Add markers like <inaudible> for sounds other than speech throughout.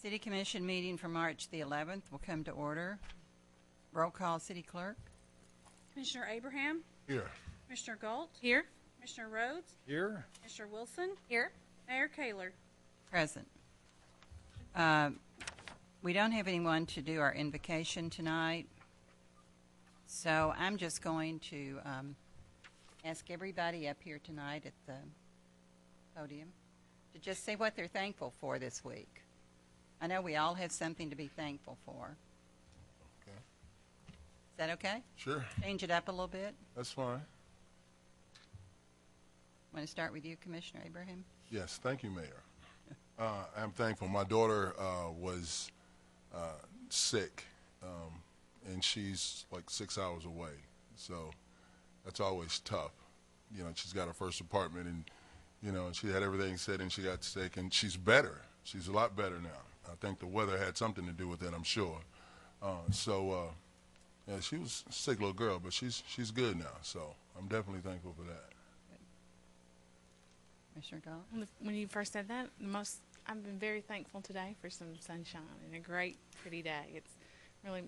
City Commission meeting for March the 11th will come to order. Roll call, City Clerk. Commissioner Abraham, Here. Commissioner Gault, Here. Commissioner Rhodes, Here. Commissioner Wilson, Here. Mayor Kaler. Present. Uh, We don't have anyone to do our invocation tonight, so I'm just going to um, ask everybody up here tonight at the podium to just say what they're thankful for this week. I know we all have something to be thankful for. Okay. Is that okay? Sure. Change it up a little bit. That's fine. Want to start with you, Commissioner Abraham? Yes, thank you, Mayor. Uh, I'm thankful. My daughter uh, was uh, sick, um, and she's like six hours away. So that's always tough. You know, she's got her first apartment, and you know, she had everything set, and she got sick, and she's better. She's a lot better now. I think the weather had something to do with it. I'm sure. Uh, so, uh, yeah, she was a sick little girl, but she's she's good now. So I'm definitely thankful for that. Commissioner Gault? When When you first said that, the most I've been very thankful today for some sunshine and a great, pretty day. It's really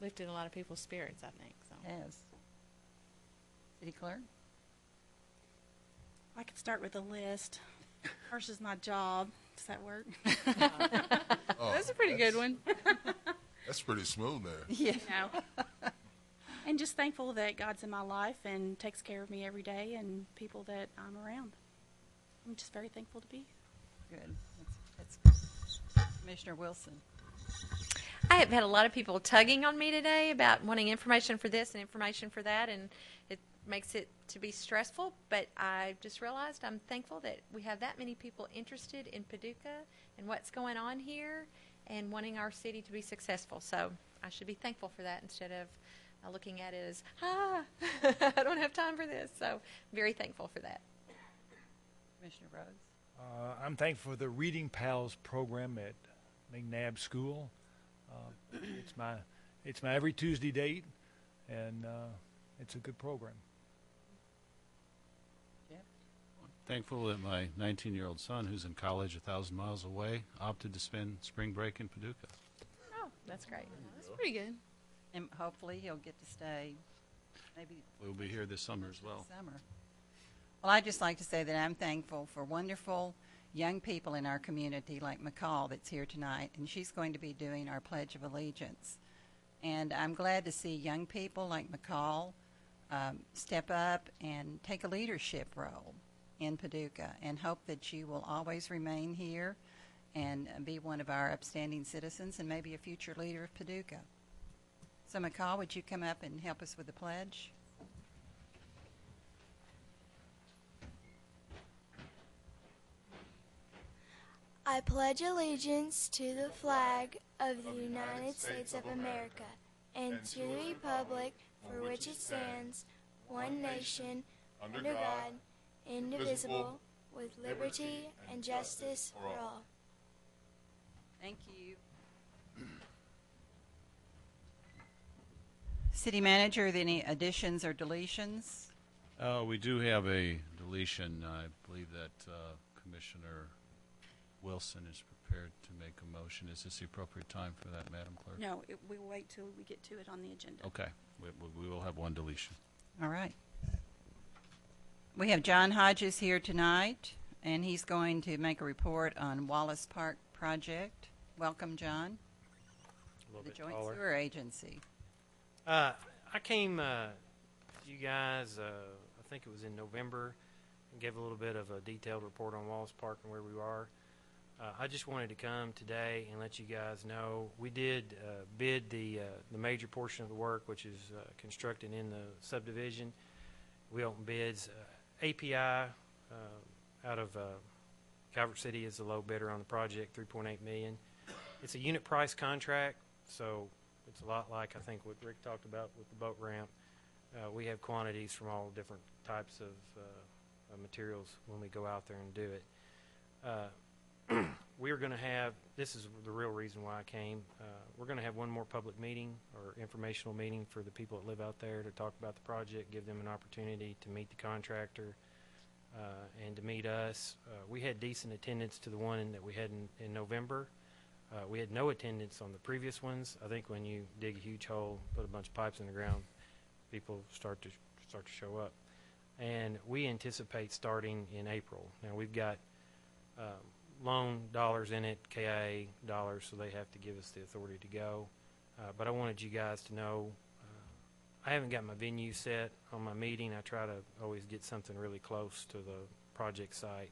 lifted a lot of people's spirits. I think so. Yes. City Clerk? I could start with a list. First is my job. Does that work? <laughs> Oh, That's a pretty good one. <laughs> That's pretty smooth there. Yeah. You know. and just thankful that God's in my life and takes care of me every day and people that I'm around. I'm just very thankful to be. Good. That's, that's good. Commissioner Wilson? I have had a lot of people tugging on me today about wanting information for this and information for that, and it makes it to be stressful. But I just realized I'm thankful that we have that many people interested in Paducah and what's going on here and wanting our city to be successful. So I should be thankful for that instead of uh, looking at it as, ah, <laughs> I don't have time for this. So very thankful for that. Commissioner Rhodes? Uh, I'm thankful for the Reading Pals program at McNabb School. Uh, it's my it's my every Tuesday date, and uh, it's a good program. Thankful that my 19 year old son, who's in college a thousand miles away, opted to spend spring break in Paducah. Oh, that's great. That's pretty good. And hopefully he'll get to stay maybe We'll be here this summer as well. summer. Well, I'd just like to say that I'm thankful for wonderful young people in our community like McCall that's here tonight, and she's going to be doing our Pledge of Allegiance. And I'm glad to see young people like McCall um, step up and take a leadership role in Paducah and hope that you will always remain here and be one of our upstanding citizens and maybe a future leader of Paducah. So, McCall, would you come up and help us with the pledge? I pledge allegiance to the flag of the United States of America and to the republic for which it stands, one nation, under God, indivisible, with liberty and justice for all. Thank you. <clears throat> City Manager, are there any additions or deletions? Uh, we do have a deletion. I believe that uh, Commissioner Wilson is prepared to make a motion. Is this the appropriate time for that, Madam Clerk? No, it, we'll wait till we get to it on the agenda. Okay. We, we- we will have one deletion. All right. We have John Hodges here tonight, and he's going to make a report on Wallace Park project. Welcome, John. The Joint taller. Sewer Agency. Uh, I came uh, to you guys, uh, I think it was in November, and gave a little bit of a detailed report on Wallace Park and where we are. Uh, I just wanted to come today and let you guys know we did uh, bid the uh, the major portion of the work, which is uh, constructed in the subdivision. We opened bids. Uh, API uh, out of uh, Calvert City is the low bidder on the project, 3.8 million. It's a unit price contract, so it's a lot like I think what Rick talked about with the boat ramp. Uh, we have quantities from all different types of, uh, of materials when we go out there and do it. <clears throat> We're going to have this is the real reason why I came. Uh, we're going to have one more public meeting or informational meeting for the people that live out there to talk about the project, give them an opportunity to meet the contractor uh, and to meet us. Uh, we had decent attendance to the one that we had in, in November. Uh, we had no attendance on the previous ones. I think when you dig a huge hole, put a bunch of pipes in the ground, people start to start to show up. And we anticipate starting in April. Now we've got um, loan dollars in it, KIA dollars, so they have to give us the authority to go. Uh, but I wanted you guys to know uh, I haven't got my venue set on my meeting. I try to always get something really close to the project site.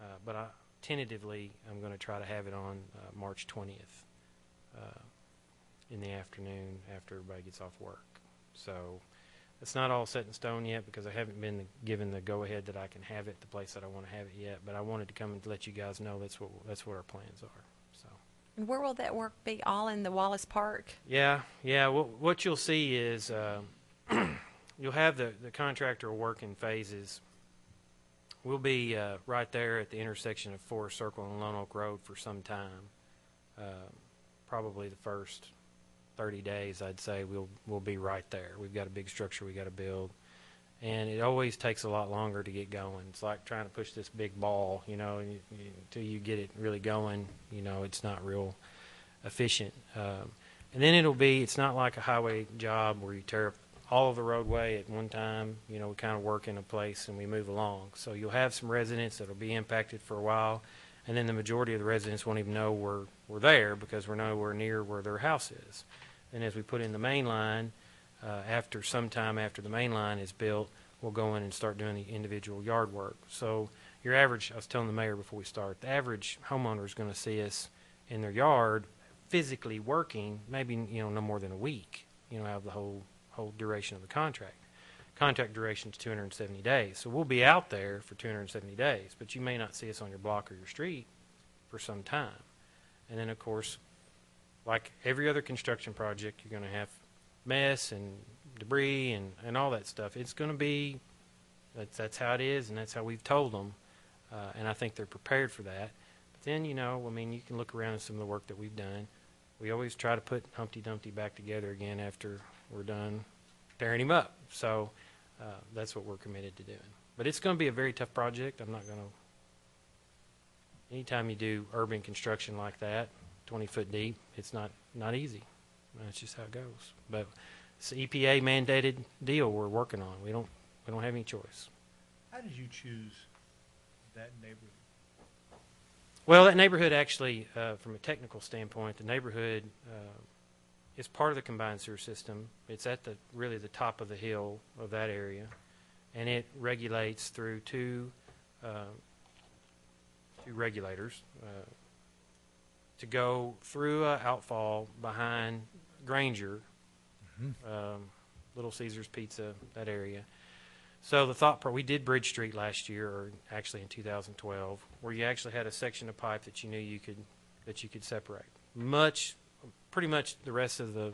Uh, but I, tentatively, I'm going to try to have it on uh, March 20th uh, in the afternoon after everybody gets off work. So it's not all set in stone yet because I haven't been given the go-ahead that I can have it the place that I want to have it yet. But I wanted to come and let you guys know that's what that's what our plans are. So. And where will that work be? All in the Wallace Park? Yeah, yeah. What, what you'll see is uh, <clears throat> you'll have the, the contractor work in phases. We'll be uh, right there at the intersection of Forest Circle and Lone Oak Road for some time. Uh, probably the first 30 days, I'd say we'll we'll be right there. We've got a big structure we got to build, and it always takes a lot longer to get going. It's like trying to push this big ball, you know, and you, you, until you get it really going, you know, it's not real efficient. Um, and then it'll be, it's not like a highway job where you tear up all of the roadway at one time. You know, we kind of work in a place and we move along. So you'll have some residents that'll be impacted for a while, and then the majority of the residents won't even know we're, we're there because we're nowhere near where their house is. And as we put in the main line, uh, after some time after the main line is built, we'll go in and start doing the individual yard work. So your average, I was telling the mayor before we start, the average homeowner is going to see us in their yard physically working, maybe you know no more than a week, you know, out of the whole whole duration of the contract. Contract duration is 270 days, so we'll be out there for 270 days, but you may not see us on your block or your street for some time. And then, of course, like every other construction project, you're going to have mess and debris and, and all that stuff. It's going to be that's that's how it is, and that's how we've told them, uh, and I think they're prepared for that. But then, you know, I mean, you can look around at some of the work that we've done. We always try to put Humpty Dumpty back together again after we're done tearing him up. So uh, that's what we're committed to doing. But it's going to be a very tough project. I'm not going to. Anytime you do urban construction like that, 20 foot deep, it's not not easy. That's just how it goes. But it's an EPA mandated deal we're working on. We don't we don't have any choice. How did you choose that neighborhood? Well, that neighborhood actually, uh, from a technical standpoint, the neighborhood uh, is part of the combined sewer system. It's at the really the top of the hill of that area, and it regulates through two uh, two regulators uh, to go through a outfall behind Granger, um, Little Caesars Pizza, that area. So the thought, pro- we did Bridge Street last year, or actually in 2012, where you actually had a section of pipe that you knew you could that you could separate. Much, pretty much the rest of the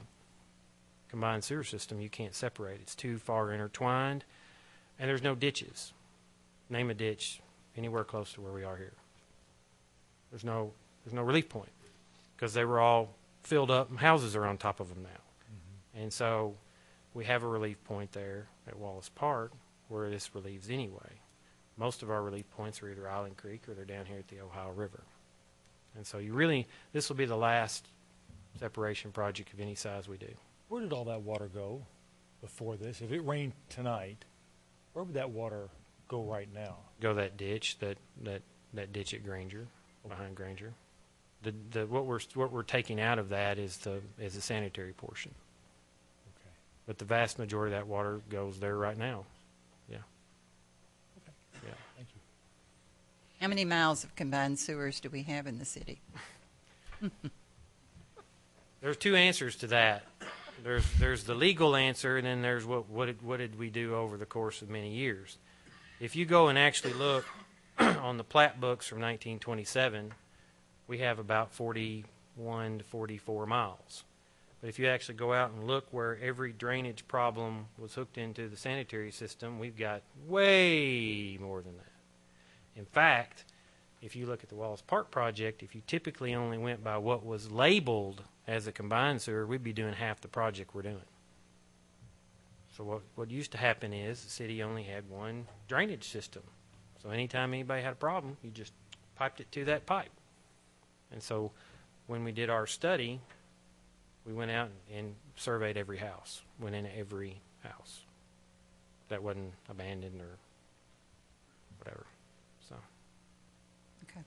combined sewer system you can't separate. It's too far intertwined, and there's no ditches. Name a ditch anywhere close to where we are here. There's no there's no relief point because they were all filled up and houses are on top of them now. Mm-hmm. And so we have a relief point there at Wallace Park where this relieves anyway. Most of our relief points are either Island Creek or they're down here at the Ohio River. And so you really, this will be the last separation project of any size we do. Where did all that water go before this? If it rained tonight, where would that water go right now? Go that ditch, that, that, that ditch at Granger, behind Granger. The, the, what we're, what we're taking out of that is the, is the sanitary portion. Okay. But the vast majority of that water goes there right now. Yeah. Okay. Yeah. Thank you. How many miles of combined sewers do we have in the city? <laughs> There's two answers to that. There's there's the legal answer, and then there's what what did, what did we do over the course of many years. If you go and actually look <clears throat> on the plat books from 1927, we have about 41 to 44 miles. But if you actually go out and look where every drainage problem was hooked into the sanitary system, we've got way more than that. In fact, if you look at the Wallace Park project, if you typically only went by what was labeled as a combined sewer, we'd be doing half the project we're doing. So what what used to happen is the city only had one drainage system. So anytime anybody had a problem, you just piped it to that pipe. And so when we did our study, we went out and surveyed every house, went in every house that wasn't abandoned or whatever. So Okay.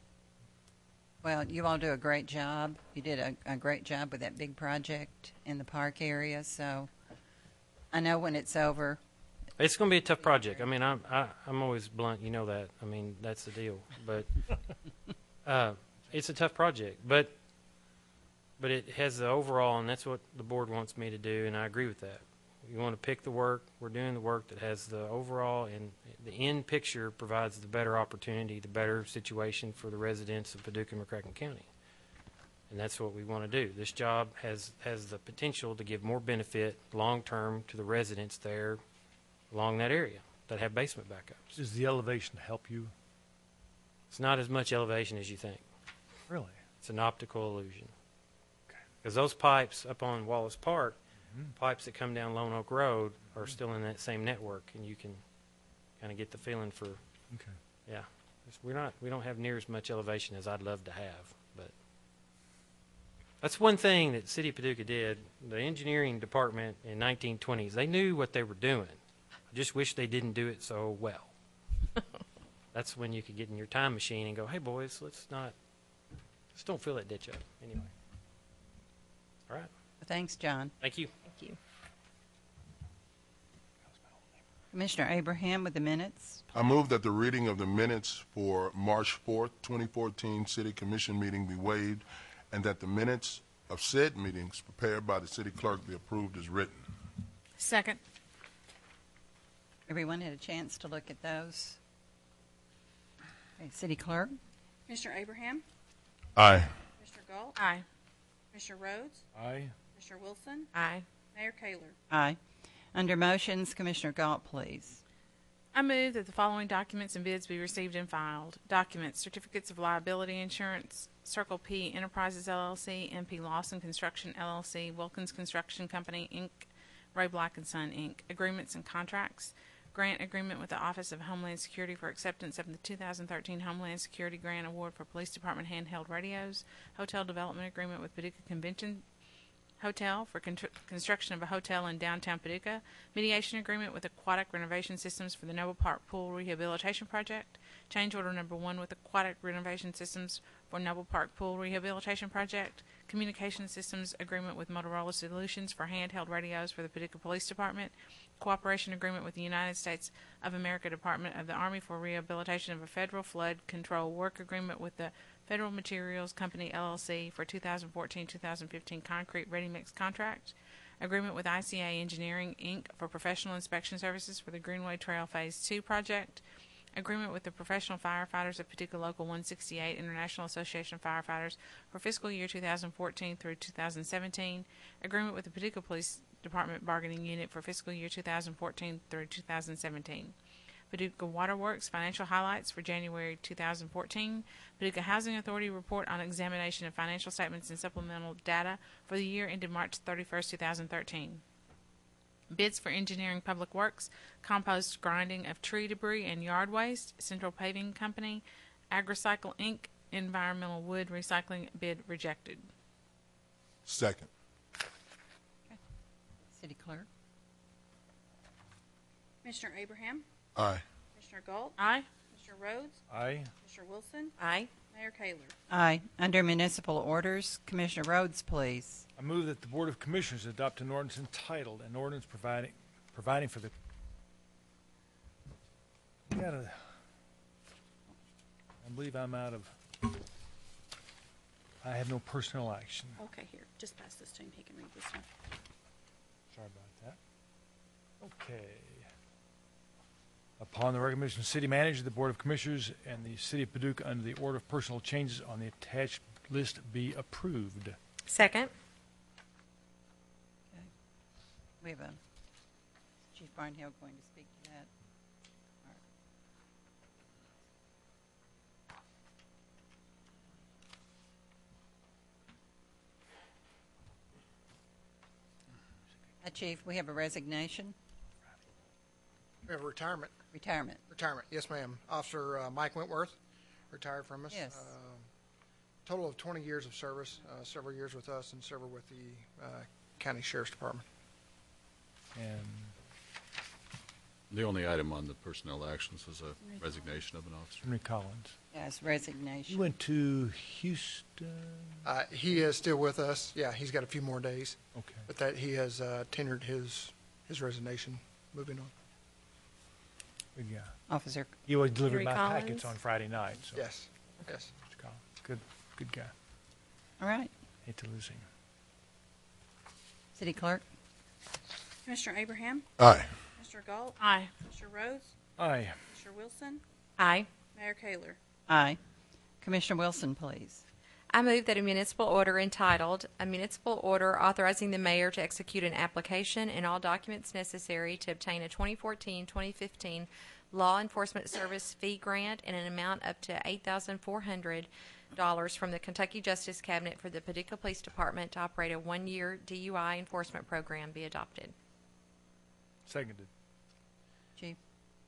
Well, you all do a great job. You did a, a great job with that big project in the park area. So I know when it's over, it's going to be a tough project. I mean, I'm I, I'm always blunt. You know that. I mean, that's the deal. But <laughs> uh, it's a tough project. But but it has the overall, and that's what the board wants me to do, and I agree with that. You want to pick the work. We're doing the work that has the overall and the end picture provides the better opportunity, the better situation for the residents of Paducah and McCracken County. And that's what we want to do. This job has has the potential to give more benefit long term to the residents there along that area that have basement backups. Does the elevation help you? It's not as much elevation as you think. Really? It's an optical illusion. Okay. Because those pipes up on Wallace Park, Mm-hmm. pipes that come down Lone Oak Road, are mm-hmm. still in that same network, and you can kind of get the feeling for Okay. yeah. It's- We're not we don't have near as much elevation as I'd love to have, but that's one thing that City of Paducah did. The engineering department in 1920s, they knew what they were doing. I just wish they didn't do it so well. <laughs> that's when you could get in your time machine and go, "Hey boys, let's not just don't fill that ditch up." Anyway. All right. thanks, John. Thank you. Thank you. Commissioner Abraham with the minutes. I move that the reading of the minutes for March 4th, 2014 City Commission meeting be waived, and that the minutes of said meetings prepared by the city clerk be approved as written. Second. Everyone had a chance to look at those. Okay, City Clerk. Mr. Abraham, Aye. Mr. Gault, Aye. Mr. Rhodes, Aye. Mr. Wilson, Aye. Mayor Kaler. Aye. Under motions, Commissioner Gault, please. I move that the following documents and bids be received and filed. Documents, certificates of liability insurance, Circle P Enterprises LLC, MP Lawson Construction LLC, Wilkins Construction Company, Inc., Ray Black and Son, Inc. Agreements and contracts. Grant agreement with the Office of Homeland Security for acceptance of the 2013 Homeland Security Grant Award for Police Department handheld radios. Hotel development agreement with Paducah Convention Hotel for con- construction of a hotel in downtown Paducah, mediation agreement with Aquatic Renovation Systems for the Noble Park Pool Rehabilitation Project, change order number one with Aquatic Renovation Systems for Noble Park Pool Rehabilitation Project, communication systems agreement with Motorola Solutions for handheld radios for the Paducah Police Department, cooperation agreement with the United States of America Department of the Army for rehabilitation of a federal flood control work agreement with the Federal Materials Company LLC for 2014-2015 concrete ready mix contract. Agreement with ICA Engineering Inc. for professional inspection services for the Greenway Trail Phase 2 project. Agreement with the professional firefighters of Paducah Local 168 International Association of Firefighters for fiscal year 2014 through 2017. Agreement with the Paducah Police Department Bargaining Unit for fiscal year 2014 through 2017. Paducah Waterworks financial highlights for January 2014. Paducah Housing Authority report on examination of financial statements and supplemental data for the year ended March 31st, 2013. Bids for engineering public works, compost grinding of tree debris and yard waste, Central Paving Company, AgriCycle Inc., environmental wood recycling bid rejected. Second. City Clerk. Commissioner Abraham, Aye. Commissioner Gault, Aye. Commissioner Rhodes, Aye. Commissioner Wilson, Aye. Mayor Kaler. Aye. Under municipal orders, Commissioner Rhodes, please. I move that the Board of Commissioners adopt an ordinance entitled, an ordinance providing, providing for the, gotta, I believe I'm out of, I have no personnel action. Okay, here, just pass this to him. He can read this one. Sorry about that. Okay. Upon the recommendation of the city manager, the Board of Commissioners and the City of Paducah, under the order of personal changes on the attached list, be approved. Second. We have a Chief Barnhill going to speak to that. Hi, uh, Chief. We have a resignation, We have a retirement, retirement. retirement, yes, ma'am. Officer uh, Mike Wentworth retired from us. Yes. Um, total of 20 years of service, uh, several years with us and several with the uh, county sheriff's department. And The only item on the personnel actions was a resignation of an officer. Henry Collins. Yes, You resignation. went to Houston. Uh, He is still with us. Yeah, he's got a few more days, Okay. but that, he has uh, tendered his, his resignation, moving on. Good guy. Officer, He always delivered Henry my Collins? packets on Friday night. So Yes, yes. Mr. Collins, good, good guy. all right. Hate to lose him. City Clerk? Commissioner Abraham, Aye. Mr. Gault, Aye. Mr. Rhodes, Aye. Mr. Wilson, Aye. Mayor Kaler. Aye. Commissioner Wilson, please. I move that a municipal order entitled, "A Municipal Order Authorizing the Mayor to Execute an Application and All Documents Necessary to Obtain a 2014-2015 Law Enforcement Service Fee Grant in an amount up to $8,400 from the Kentucky Justice Cabinet for the Paducah Police Department to operate a one-year DUI enforcement program be adopted." Seconded. Chief?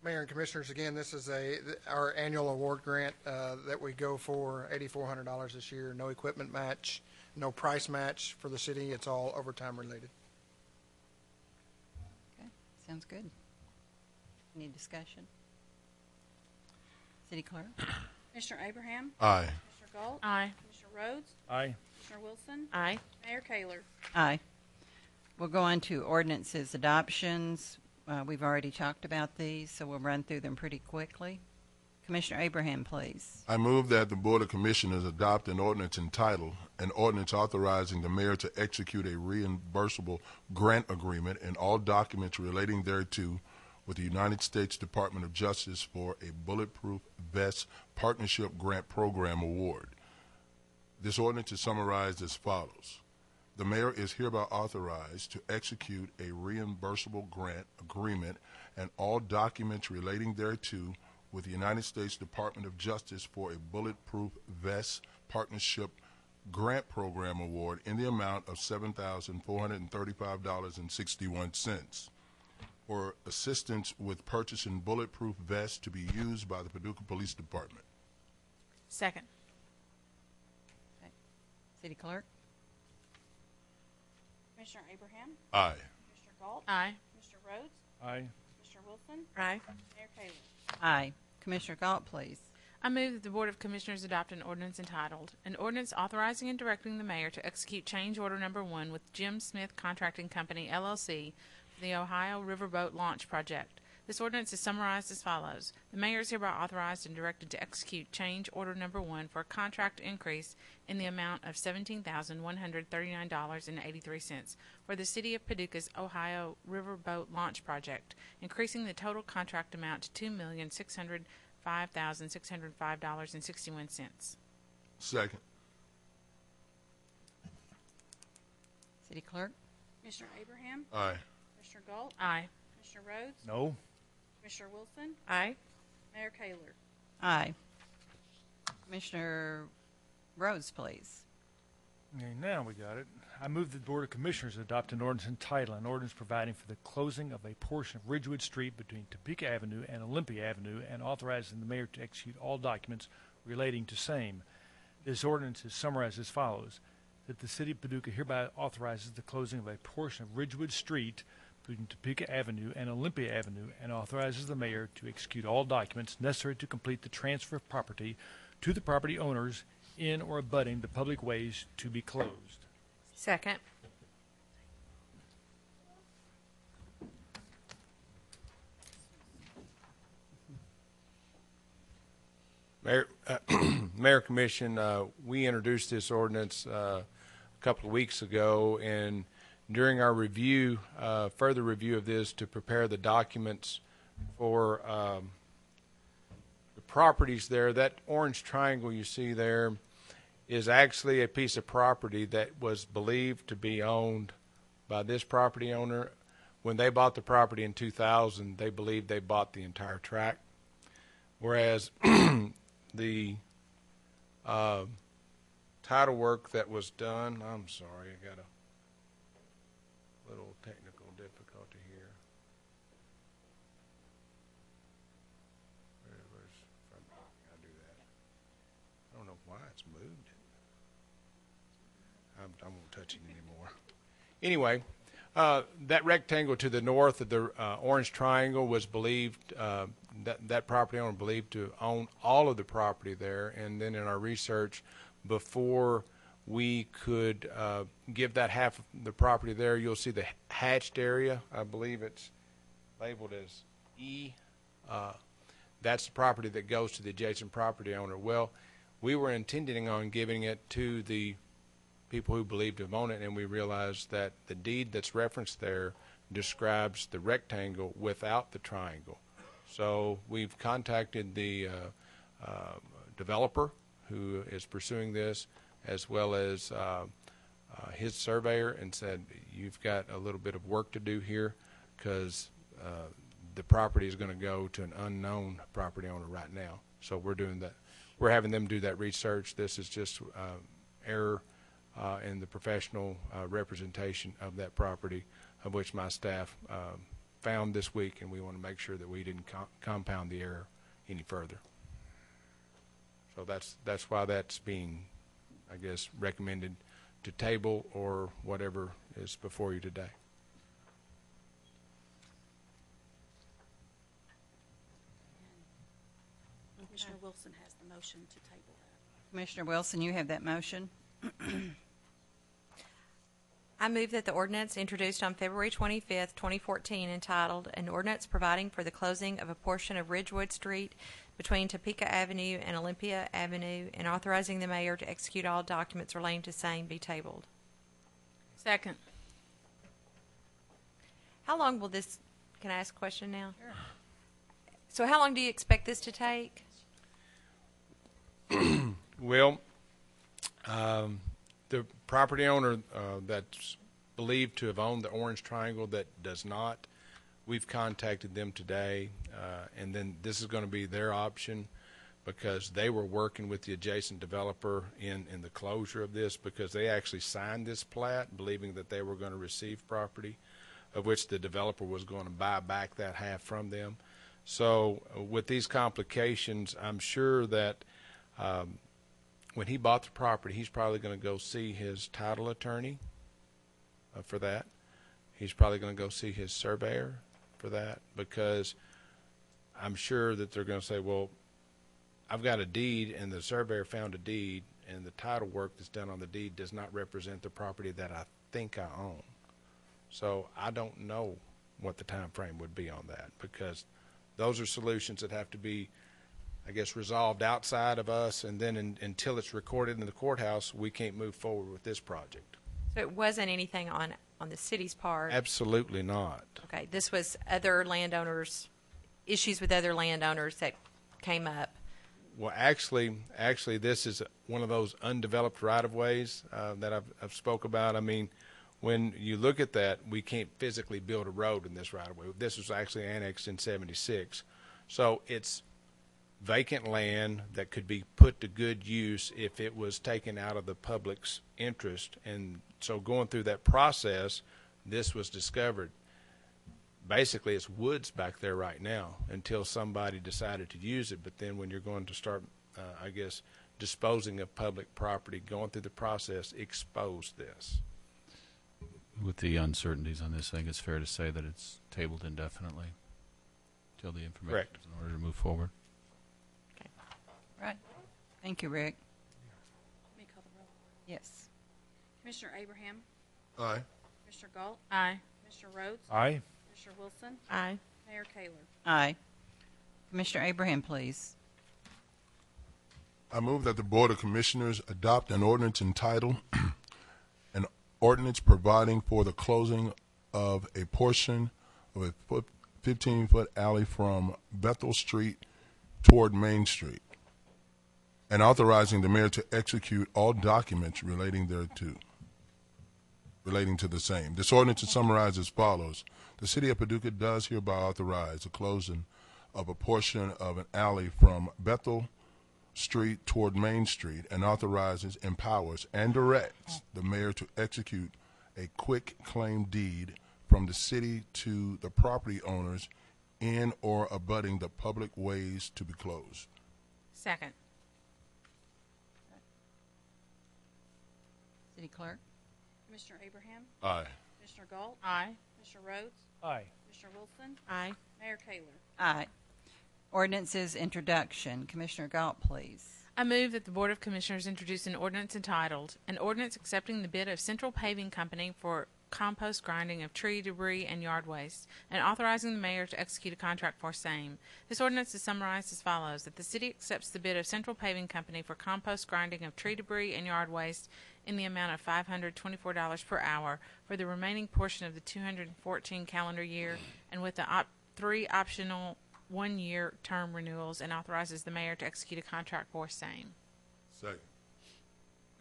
Mayor and Commissioners, again, this is a, our annual award grant uh, that we go for, $8,400 this year. No equipment match, no price match for the city. It's all overtime related. Okay, sounds good. Any discussion? City Clerk? Commissioner Abraham, Aye. Commissioner Gault, Aye. Commissioner Rhodes, Aye. Commissioner Wilson, Aye. Mayor Kaler. Aye. We'll go on to ordinances adoptions. Uh, We've already talked about these, so we'll run through them pretty quickly. Commissioner Abraham, please. I move that the Board of Commissioners adopt an ordinance entitled, an ordinance authorizing the mayor to execute a reimbursable grant agreement and all documents relating thereto with the United States Department of Justice for a Bulletproof Vest Partnership Grant Program Award. This ordinance is summarized as follows. The mayor is hereby authorized to execute a reimbursable grant agreement and all documents relating thereto with the United States Department of Justice for a Bulletproof Vest Partnership Grant Program Award in the amount of $7,435.61 for assistance with purchasing bulletproof vests to be used by the Paducah Police Department. Second. City Clerk? Commissioner Abraham, Aye. Commissioner Gault, Aye. Commissioner Rhodes, Aye. Commissioner Wilson, Aye. Mayor Kaler. Aye. Commissioner Gault, please. I move that the Board of Commissioners adopt an ordinance entitled, An Ordinance Authorizing and Directing the Mayor to Execute Change Order Number One with Jim Smith Contracting Company LLC for the Ohio Riverboat Launch Project. This ordinance is summarized as follows. The mayor is hereby authorized and directed to execute change order number one for a contract increase in the amount of $17,139.83 for the City of Paducah's Ohio Riverboat Launch Project, increasing the total contract amount to $2,605,605.61. Second. City Clerk? Commissioner Abraham, Aye. Commissioner Gault, Aye. Commissioner Rhodes, No. Commissioner Wilson, Aye. Mayor Kaler. Aye. Commissioner Rhodes, please. Okay, now we got it. I move that the Board of Commissioners adopt an ordinance entitled, an ordinance providing for the closing of a portion of Ridgewood Street between Topeka Avenue and Olympia Avenue and authorizing the mayor to execute all documents relating to same. This ordinance is summarized as follows. That the city of Paducah hereby authorizes the closing of a portion of Ridgewood Street between Topeka Avenue and Olympia Avenue and authorizes the mayor to execute all documents necessary to complete the transfer of property to the property owners in or abutting the public ways to be closed. Second. Mayor, uh, <clears throat> Mayor Commission, uh, we introduced this ordinance uh, a couple of weeks ago, and during our review, uh, further review of this to prepare the documents for um, the properties there, that orange triangle you see there is actually a piece of property that was believed to be owned by this property owner. When they bought the property in 2000, they believed they bought the entire tract. Whereas <clears throat> the uh, title work that was done. I'm sorry, I got a little technical difficulty here. Where, where's from? I do that. I don't know why it's moved it. I, I won't touch it anymore. Anyway, uh, that rectangle to the north of the uh, orange triangle was believed, uh, that, that property owner believed to own all of the property there. And then in our research, before we could uh, give that half of the property there, you'll see the hatched area. I believe it's labeled as E. Uh, that's the property that goes to the adjacent property owner. Well, we were intending on giving it to the people who believed have owned it, and we realized that the deed that's referenced there describes the rectangle without the triangle. So we've contacted the uh, uh, developer who is pursuing this, as well as uh, uh, his surveyor, and said, you've got a little bit of work to do here, because uh, the property is going to go to an unknown property owner right now. So we're doing that. We're having them do that research. This is just uh, error uh, in the professional uh, representation of that property, of which my staff um, found this week, and we want to make sure that we didn't co- compound the error any further. So that's that's why that's being, I guess, recommended to table or whatever is before you today. Commissioner Wilson has the motion to table that. Commissioner Wilson, you have that motion. <clears throat> I move that the ordinance introduced on February 25th, 2014, entitled, "An Ordinance Providing for the Closing of a Portion of Ridgewood Street Between Topeka Avenue and Olympia Avenue and Authorizing the Mayor to Execute All Documents Relating to Same," be tabled. Second. How long will this, can I ask a question now? Sure. So how long do you expect this to take? <clears throat> Well, um, the property owner uh, that's believed to have owned the orange triangle that does not, we've contacted them today, uh, and then this is going to be their option because they were working with the adjacent developer in, in the closure of this because they actually signed this plat believing that they were going to receive property, of which the developer was going to buy back that half from them. So uh, with these complications, I'm sure that um, when he bought the property, he's probably going to go see his title attorney uh, for that. He's probably going to go see his surveyor for that because I'm sure that they're going to say, well, I've got a deed and the surveyor found a deed and the title work that's done on the deed does not represent the property that I think I own. So I don't know what the time frame would be on that because those are solutions that have to be I guess, resolved outside of us, and then in, until it's recorded in the courthouse, we can't move forward with this project. So it wasn't anything on, on the city's part? Absolutely not. Okay, this was other landowners, issues with other landowners that came up. Well, actually, actually, this is one of those undeveloped right-of-ways uh, that I've, I've spoke about. I mean, when you look at that, we can't physically build a road in this right-of-way. This was actually annexed in '76, so it's vacant land that could be put to good use if it was taken out of the public's interest. And so going through that process, this was discovered. Basically, it's woods back there right now until somebody decided to use it. But then when you're going to start, uh, I guess, disposing of public property, going through the process, expose this. With the uncertainties on this, I think it's fair to say that it's tabled indefinitely till the information Correct. is in order to move forward. Right. Thank you, Rick. Let me call the roll. Yes. Commissioner Abraham, Aye. Commissioner Gault, Aye. Commissioner Rhodes, Aye. Commissioner Wilson, Aye. Mayor Kaler. Aye. Commissioner Abraham, please. I move that the Board of Commissioners adopt an ordinance entitled, <clears throat> an ordinance providing for the closing of a portion of a 15-foot alley from Bethel Street toward Main Street, and authorizing the mayor to execute all documents relating thereto, relating to the same. This ordinance is summarized as follows. The city of Paducah does hereby authorize the closing of a portion of an alley from Bethel Street toward Main Street and authorizes, empowers, and directs the mayor to execute a quitclaim deed from the city to the property owners in or abutting the public ways to be closed. Second. City Clerk? Commissioner Abraham, Aye. Commissioner Gault, Aye. Commissioner Rhodes, Aye. Commissioner Wilson, Aye. Mayor Kaler. Aye. Ordinances introduction. Commissioner Gault, please. I move that the Board of Commissioners introduce an ordinance entitled, "An Ordinance Accepting the Bid of Central Paving Company for Compost Grinding of Tree Debris and Yard Waste, and authorizing the mayor to execute a contract for same." This ordinance is summarized as follows: That the city accepts the bid of Central Paving Company for compost grinding of tree debris and yard waste in the amount of five hundred twenty-four dollars per hour for the remaining portion of the two hundred and fourteen calendar year, and with the op- three optional one-year term renewals, and authorizes the mayor to execute a contract for same. Second.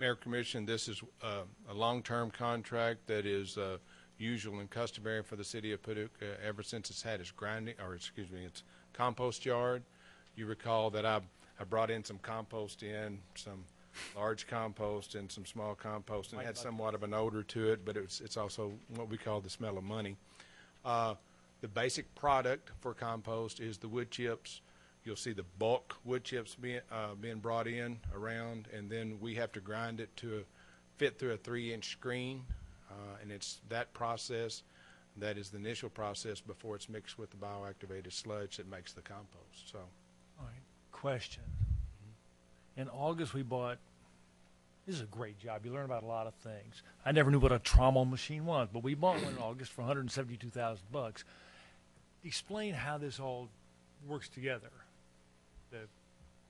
Mayor Commission, this is uh, a long-term contract that is uh, usual and customary for the city of Paducah ever since it's had its grinding, or excuse me, its compost yard. You recall that I, I brought in some compost in, some large compost and some small compost, and it had somewhat of an odor to it, but it's, it's also what we call the smell of money. Uh, The basic product for compost is the wood chips. You'll see the bulk wood chips being, uh, being brought in around, and then we have to grind it to fit through a three-inch screen. Uh, and it's that process, that is the initial process before it's mixed with the bioactivated sludge that makes the compost. So, All right. Question. In August, we bought. This is a great job. You learn about a lot of things. I never knew what a trommel machine was, but we bought one in August for 172,000 bucks. Explain how this all works together. The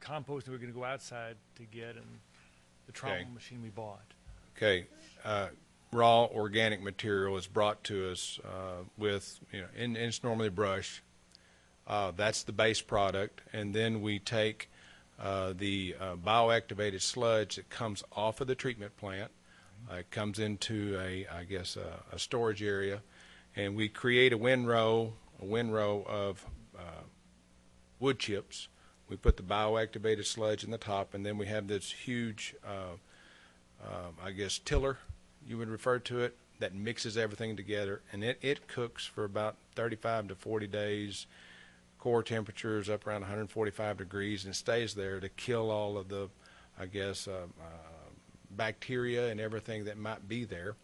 compost that we're going to go outside to get, and the trommel Okay. machine we bought. okay, uh, raw organic material is brought to us uh, with, you know, and, and it's normally brush. Uh, that's the base product, and then we take uh, the uh, bioactivated sludge that comes off of the treatment plant. Uh, it comes into a, I guess, a, a storage area, and we create a windrow, a windrow of uh, wood chips. We put the bioactivated sludge in the top, and then we have this huge, uh, um, I guess, tiller, you would refer to it, that mixes everything together, and it, it cooks for about 35 to 40 days. Core temperature is up around 145 degrees and stays there to kill all of the, I guess, uh, uh, bacteria and everything that might be there.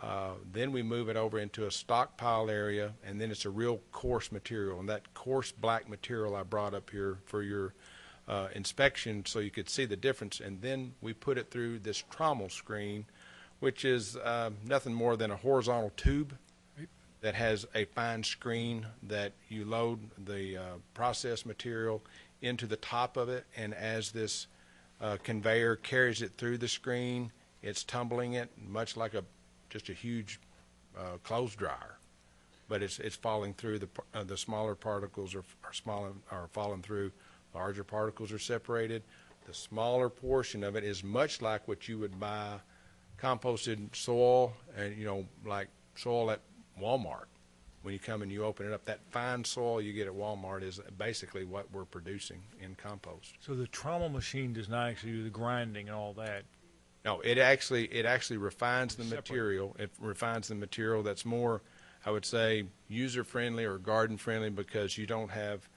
Uh, then we move it over into a stockpile area, and then it's a real coarse material. And that coarse black material I brought up here for your uh, inspection so you could see the difference. And then we put it through this trommel screen, which is uh, nothing more than a horizontal tube that has a fine screen that you load the uh, processed material into the top of it. And as this uh, conveyor carries it through the screen, it's tumbling it much like a just a huge uh, clothes dryer, but it's it's falling through the uh, the smaller particles are are small are falling through. Larger particles are separated. The smaller portion of it is much like what you would buy composted soil and you know like soil at Walmart. When you come and you open it up, that fine soil you get at Walmart is basically what we're producing in compost. So the trommel machine does not actually do the grinding and all that. No, it actually it actually refines the Separate. material. It refines the material that's more, I would say, user friendly or garden friendly because you don't have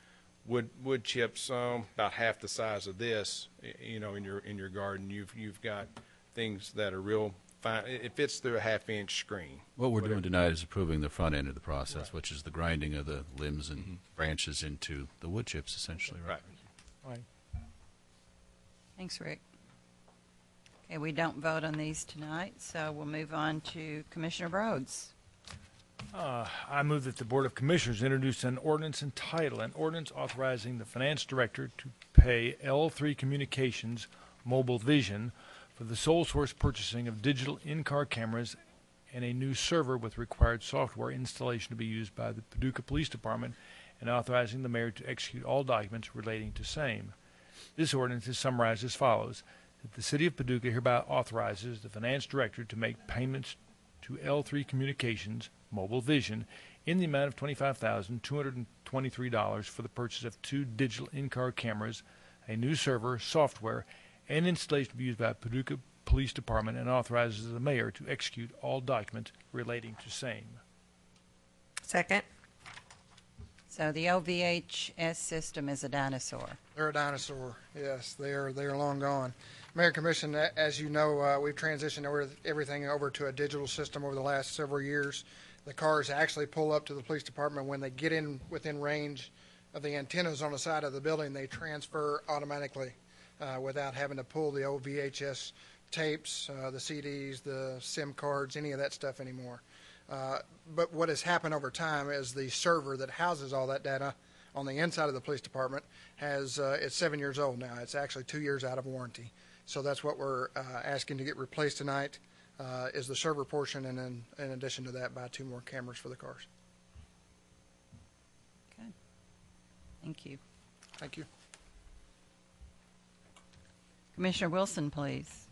wood wood chips um, about half the size of this. You know, in your in your garden, you've you've got things that are real fine. It it fits through a half inch screen. What we're Whatever. doing tonight is approving the front end of the process, Right. which is the grinding of the limbs and branches into the wood chips, essentially, right? All right. Thanks, Rick. Okay, we don't vote on these tonight, so we'll move on to Commissioner Rhodes. Uh, I move that the Board of Commissioners introduce an ordinance entitled, an ordinance authorizing the finance director to pay L3 Communications Mobile Vision for the sole source purchasing of digital in-car cameras and a new server with required software installation to be used by the Paducah Police Department and authorizing the mayor to execute all documents relating to same. This ordinance is summarized as follows. That the city of Paducah hereby authorizes the finance director to make payments to L3 Communications Mobile Vision in the amount of $25,223 for the purchase of two digital in-car cameras, a new server, software, and installation to be used by Paducah Police Department and authorizes the mayor to execute all documents relating to same. Second. So the OVHS system is a dinosaur. They're a dinosaur. Yes, they are. They are long gone. Mayor and Commission, as you know, uh, we've transitioned over everything over to a digital system over the last several years. The cars actually pull up to the police department when they get in within range of the antennas on the side of the building. They transfer automatically uh, without having to pull the old VHS tapes, uh, the CDs, the SIM cards, any of that stuff anymore. Uh, but what has happened over time is the server that houses all that data on the inside of the police department has uh, it's seven years old now. It's actually two years out of warranty. So that's what we're uh, asking to get replaced tonight. Uh, is the server portion, and then in addition to that, buy two more cameras for the cars. Okay. Thank you. Thank you. Commissioner Wilson, please.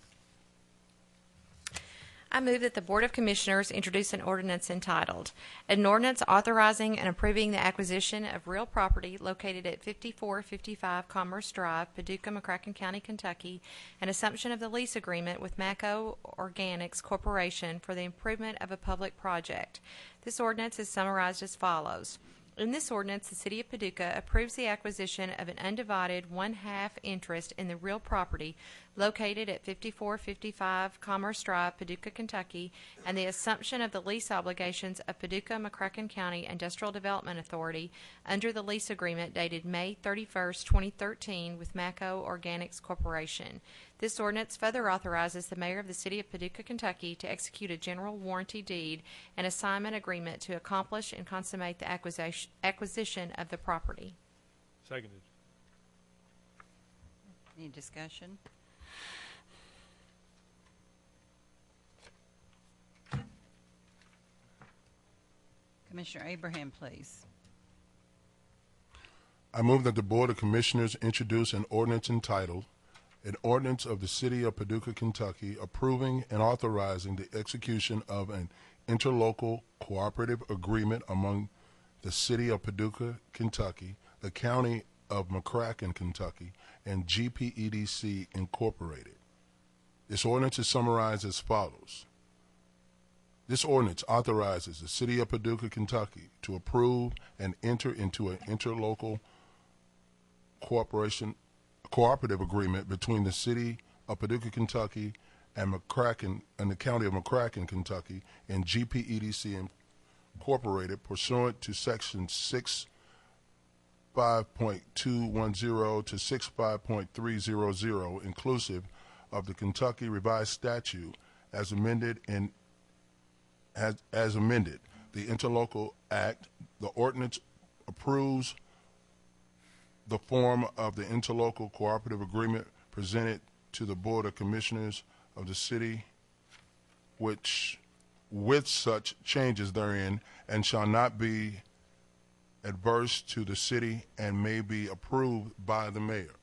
I move that the Board of Commissioners introduce an ordinance entitled, An Ordinance Authorizing and Approving the Acquisition of Real Property Located at 5455 Commerce Drive, Paducah, McCracken County, Kentucky, and Assumption of the Lease Agreement with Macco Organiques Corporation for the improvement of a public project. This ordinance is summarized as follows. In this ordinance, the City of Paducah approves the acquisition of an undivided one-half interest in the real property located at 5455 Commerce Drive, Paducah, Kentucky, and the assumption of the lease obligations of Paducah McCracken County Industrial Development Authority under the lease agreement dated May 31st, 2013 with Macco Organiques Corporation. This ordinance further authorizes the mayor of the city of Paducah, Kentucky to execute a general warranty deed and assignment agreement to accomplish and consummate the acquisition, acquisition of the property. Seconded. Any discussion? Commissioner Abraham, please. I move that the Board of Commissioners introduce an ordinance entitled, an ordinance of the City of Paducah, Kentucky, approving and authorizing the execution of an interlocal cooperative agreement among the City of Paducah, Kentucky, the County of McCracken, Kentucky, and GPEDC Incorporated. This ordinance is summarized as follows. This ordinance authorizes the City of Paducah, Kentucky to approve and enter into an interlocal cooperation cooperative agreement between the City of Paducah, Kentucky and McCracken and the County of McCracken, Kentucky and GPEDC Incorporated pursuant to section 65.210 to 65.300 inclusive of the Kentucky Revised Statute as amended in as, as amended. The Interlocal Act, the ordinance approves the form of the interlocal cooperative agreement presented to the Board of Commissioners of the city, which, with such changes therein, and shall not be adverse to the city and may be approved by the mayor.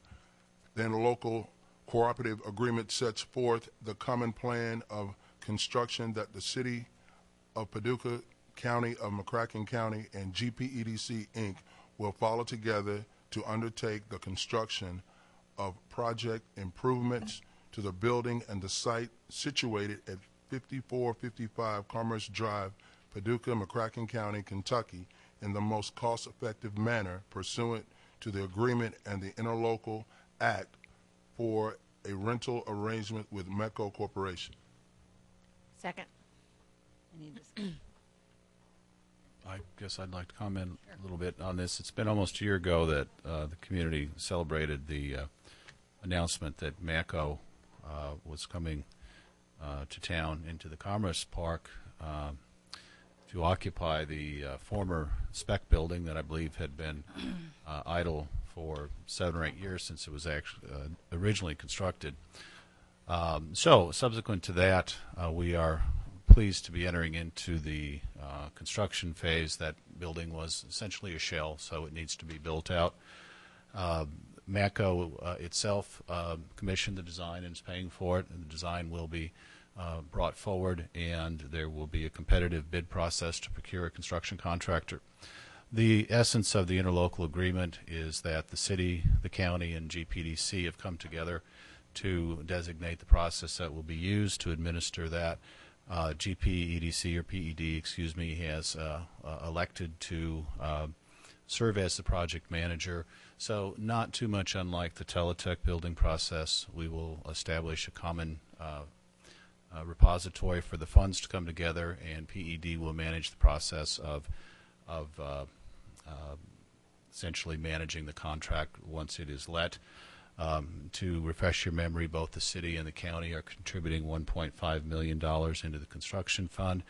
Then the interlocal cooperative agreement sets forth the common plan of construction that the city of Paducah, County of McCracken County, and GPEDC Inc. will follow together to undertake the construction of project improvements to the building and the site situated at 5455 Commerce Drive, Paducah, McCracken County, Kentucky, in the most cost-effective manner pursuant to the agreement and the interlocal act for a rental arrangement with Macco Corporation. Second. Any discussion? <clears throat> I guess I'd like to comment a little bit on this. It's been almost a year ago that uh, the community celebrated the uh, announcement that Macco uh, was coming uh, to town into the Commerce Park um, to occupy the uh, former spec building that I believe had been <clears throat> uh, idle for seven or eight years since it was actually originally constructed. Um, so, subsequent to that, we are pleased to be entering into the uh, construction phase. That building was essentially a shell, so it needs to be built out. Uh, Macco uh, itself uh, commissioned the design and is paying for it, and the design will be uh, brought forward, and there will be a competitive bid process to procure a construction contractor. The essence of the interlocal agreement is that the city, the county, and GPDC have come together to designate the process that will be used to administer that uh, GP, EDC, or PED, excuse me, has uh, uh, elected to uh, serve as the project manager. So not too much unlike the Teletech building process. We will establish a common repository for the funds to come together, and PED will manage the process of of essentially managing the contract once it is let. Um, to refresh your memory, both the city and the county are contributing $1.5 million into the construction fund.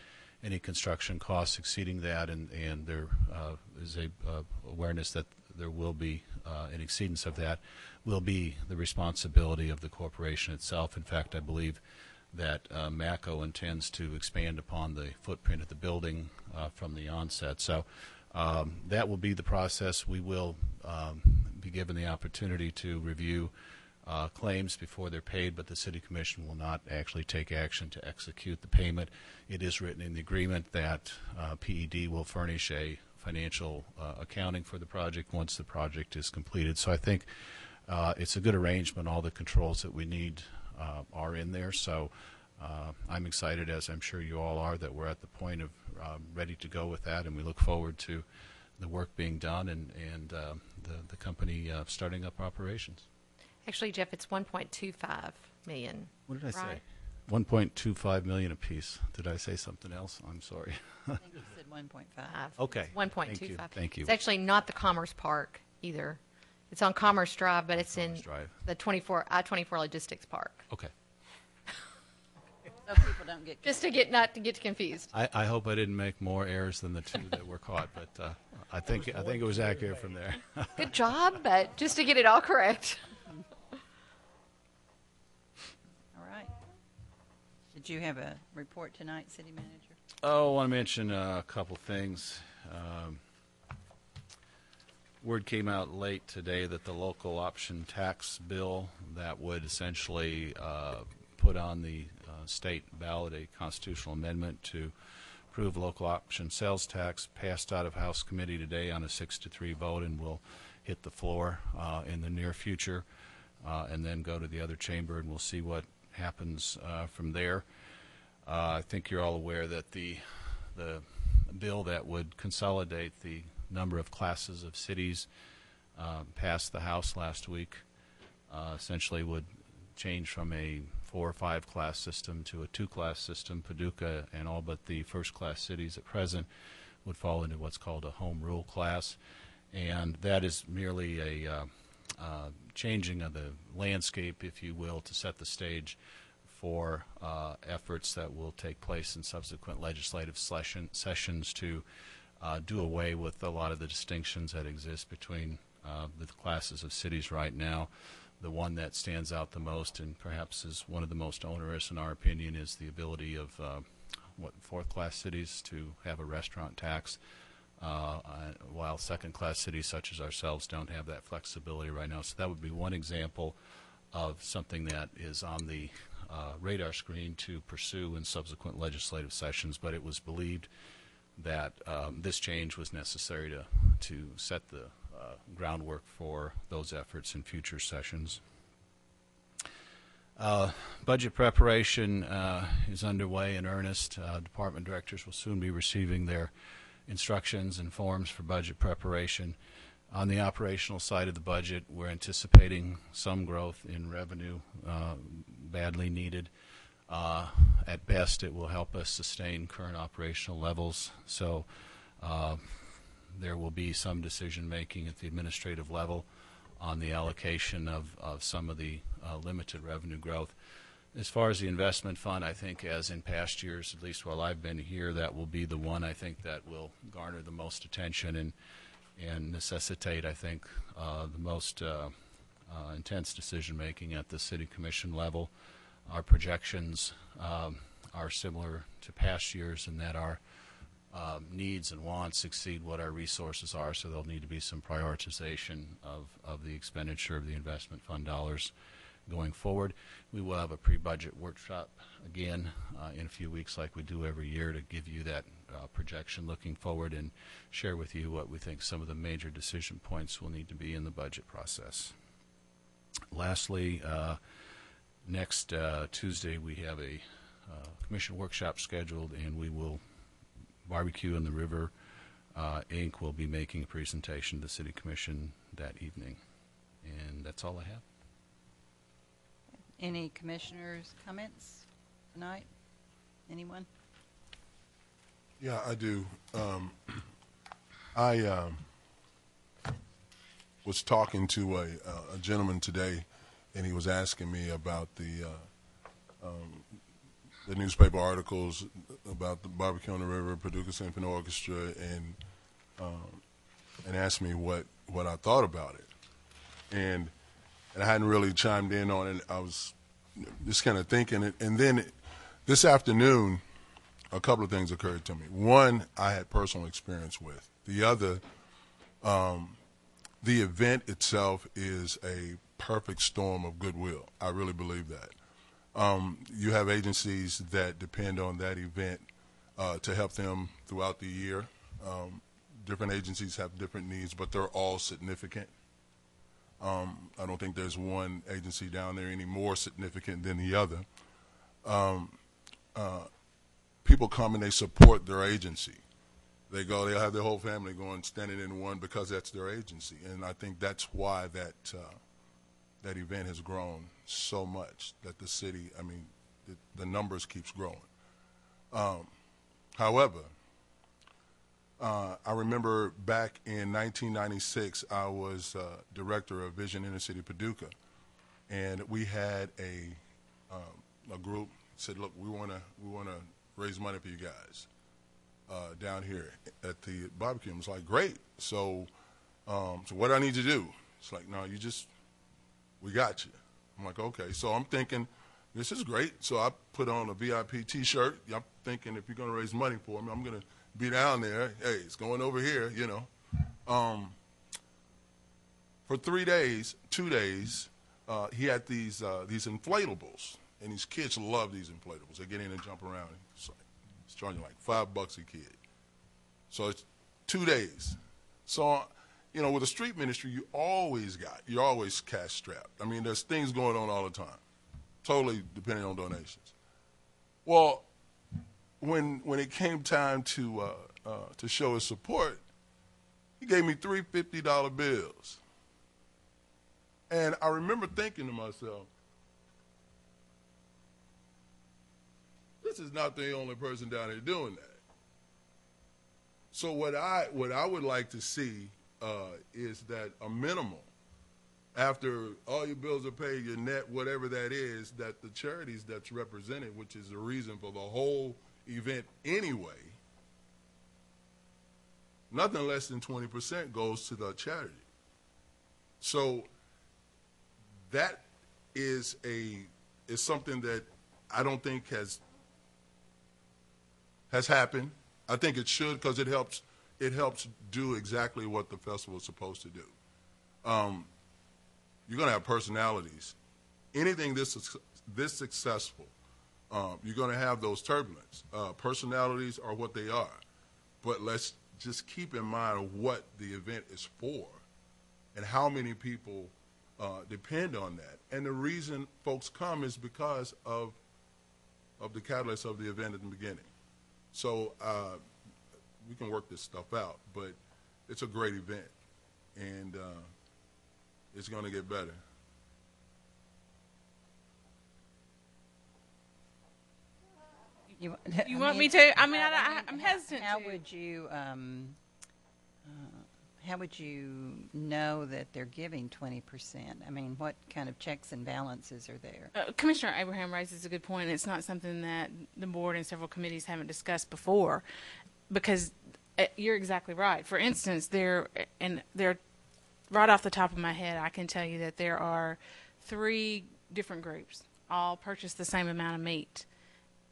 Any construction costs exceeding that, and, and there uh, is a uh, awareness that there will be uh, an exceedance of that, will be the responsibility of the corporation itself. In fact, I believe that uh, Macco intends to expand upon the footprint of the building uh, from the onset. So um, that will be the process. We will um, be given the opportunity to review uh, claims before they're paid, but the City Commission will not actually take action to execute the payment. It is written in the agreement that uh, PED will furnish a financial uh, accounting for the project once the project is completed. So I think uh, it's a good arrangement. All the controls that we need uh, are in there. So uh, I'm excited, as I'm sure you all are, that we're at the point of um, ready to go with that, and we look forward to the work being done and, and uh, the, the company uh, starting up operations. Actually, Jeff, it's 1.25 million. What did I right? say? 1.25 million apiece. Did I say something else? I'm sorry. <laughs> I think you said 1.5. Okay. It's 1.25. Thank you. Thank you. It's actually not the Commerce Park either. It's on Commerce Drive, but it's in Drive. the 24 I-24 Logistics Park. Okay. So people don't get Just to get not to get confused. I, I hope I didn't make more errors than the two that were caught, but uh, I think I think it was accurate from there. Good job, but just to get it all correct. All right. Did you have a report tonight, City Manager? Oh, I want to mention uh, a couple things. Um, word came out late today that the local option tax bill that would essentially uh, put on the state ballot a constitutional amendment to approve local option sales tax passed out of House Committee today on a six to three vote and will hit the floor uh, in the near future uh, and then go to the other chamber and we'll see what happens uh, from there. Uh, I think you're all aware that the the bill that would consolidate the number of classes of cities uh, passed the House last week. Uh, essentially, would change from a four or five class system to a two class system. Paducah and all but the first class cities at present would fall into what's called a home rule class, and that is merely a uh, uh, changing of the landscape, if you will, to set the stage for uh, efforts that will take place in subsequent legislative session, sessions to uh, do away with a lot of the distinctions that exist between uh, the classes of cities right now. The one that stands out the most and perhaps is one of the most onerous, in our opinion, is the ability of uh, what fourth class cities to have a restaurant tax. Uh, uh, while second class cities such as ourselves don't have that flexibility right now. So that would be one example of something that is on the uh, radar screen to pursue in subsequent legislative sessions, but it was believed that um, this change was necessary to, to set the groundwork for those efforts in future sessions. Uh, budget preparation uh, is underway in earnest. Uh, department directors will soon be receiving their instructions and forms for budget preparation. On the operational side of the budget, we're anticipating some growth in revenue, uh, badly needed. Uh, at best, it will help us sustain current operational levels. So uh, there will be some decision making at the administrative level on the allocation of, of some of the uh, limited revenue growth. As far as the investment fund, I think, as in past years, at least while I've been here, that will be the one I think that will garner the most attention and and necessitate, I think, uh, the most uh, uh, intense decision making at the city commission level. Our projections um, are similar to past years in that our um, needs and wants exceed what our resources are, so there'll need to be some prioritization of, of the expenditure of the investment fund dollars going forward. We will have a pre-budget workshop again uh, in a few weeks like we do every year to give you that uh, projection looking forward and share with you what we think some of the major decision points will need to be in the budget process. Lastly, uh, next uh, Tuesday we have a uh, commission workshop scheduled and we will barbecue in the river uh, Inc. will be making a presentation to the City Commission that evening. And that's all I have. Any commissioners' comments tonight? Anyone? Yeah, I do. Um, I um, was talking to a, a gentleman today, and he was asking me about the uh, um, the newspaper articles about the barbecue on the river, Paducah Symphony Orchestra, and um, and asked me what what I thought about it, and and I hadn't really chimed in on it. I was just kind of thinking it, and then this afternoon a couple of things occurred to me. One, I had personal experience with. The other, um, the event itself is a perfect storm of goodwill. I really believe that. Um, you have agencies that depend on that event uh, to help them throughout the year. Um, different agencies have different needs, but they're all significant. Um, I don't think there's one agency down there any more significant than the other. Um, uh, people come and they support their agency. They go, they'll have their whole family going standing in one because that's their agency, and I think that's why that uh, that event has grown so much. That the city, I mean, the, the numbers keeps growing. Um, however, uh, I remember back in 1996, I was uh, director of Vision Inner City Paducah, and we had a um, a group said, "Look, we want to we want to raise money for you guys uh, down here at the barbecue." I was like, "Great." So, um, so what do I need to do? It's like, "No, you just we got you." I'm like, "Okay." So I'm thinking, this is great. So I put on a VIP T-shirt. I'm thinking if you're going to raise money for me, I'm going to be down there. Hey, it's going over here, you know. Um, for three days, two days, uh, he had these uh, these inflatables, and these kids love these inflatables. They get in and jump around. It's, like, it's charging like five bucks a kid. So it's two days. So you know, with a street ministry, you always got you're always cash strapped. I mean, there's things going on all the time, totally depending on donations. Well, when when it came time to uh, uh, to show his support, he gave me three fifty dollar bills. And I remember thinking to myself, this is not the only person down here doing that. So what I what I would like to see uh, is that a minimal, after all your bills are paid, your net, whatever that is, that the charities that's represented, which is the reason for the whole event anyway, nothing less than 20% goes to the charity. So that is a is something that I don't think has has happened. I think it should because it helps it helps do exactly what the festival is supposed to do. Um, you're going to have personalities. Anything this this successful, um, you're going to have those turbulence. Uh, personalities are what they are, but let's just keep in mind what the event is for, and how many people uh, depend on that. And the reason folks come is because of of the catalyst of the event at the beginning. So uh, we can work this stuff out, but it's a great event, and uh, it's going to get better. You, You want mean, me to? I mean, I, I, I'm hesitant How to. would you, um, uh, how would you know that they're giving 20%? I mean, what kind of checks and balances are there? Uh, Commissioner Abraham raises a good point. It's not something that the board and several committees haven't discussed before, because uh, you're exactly right. For instance, there and there, right off the top of my head, I can tell you that there are three different groups all purchase the same amount of meat,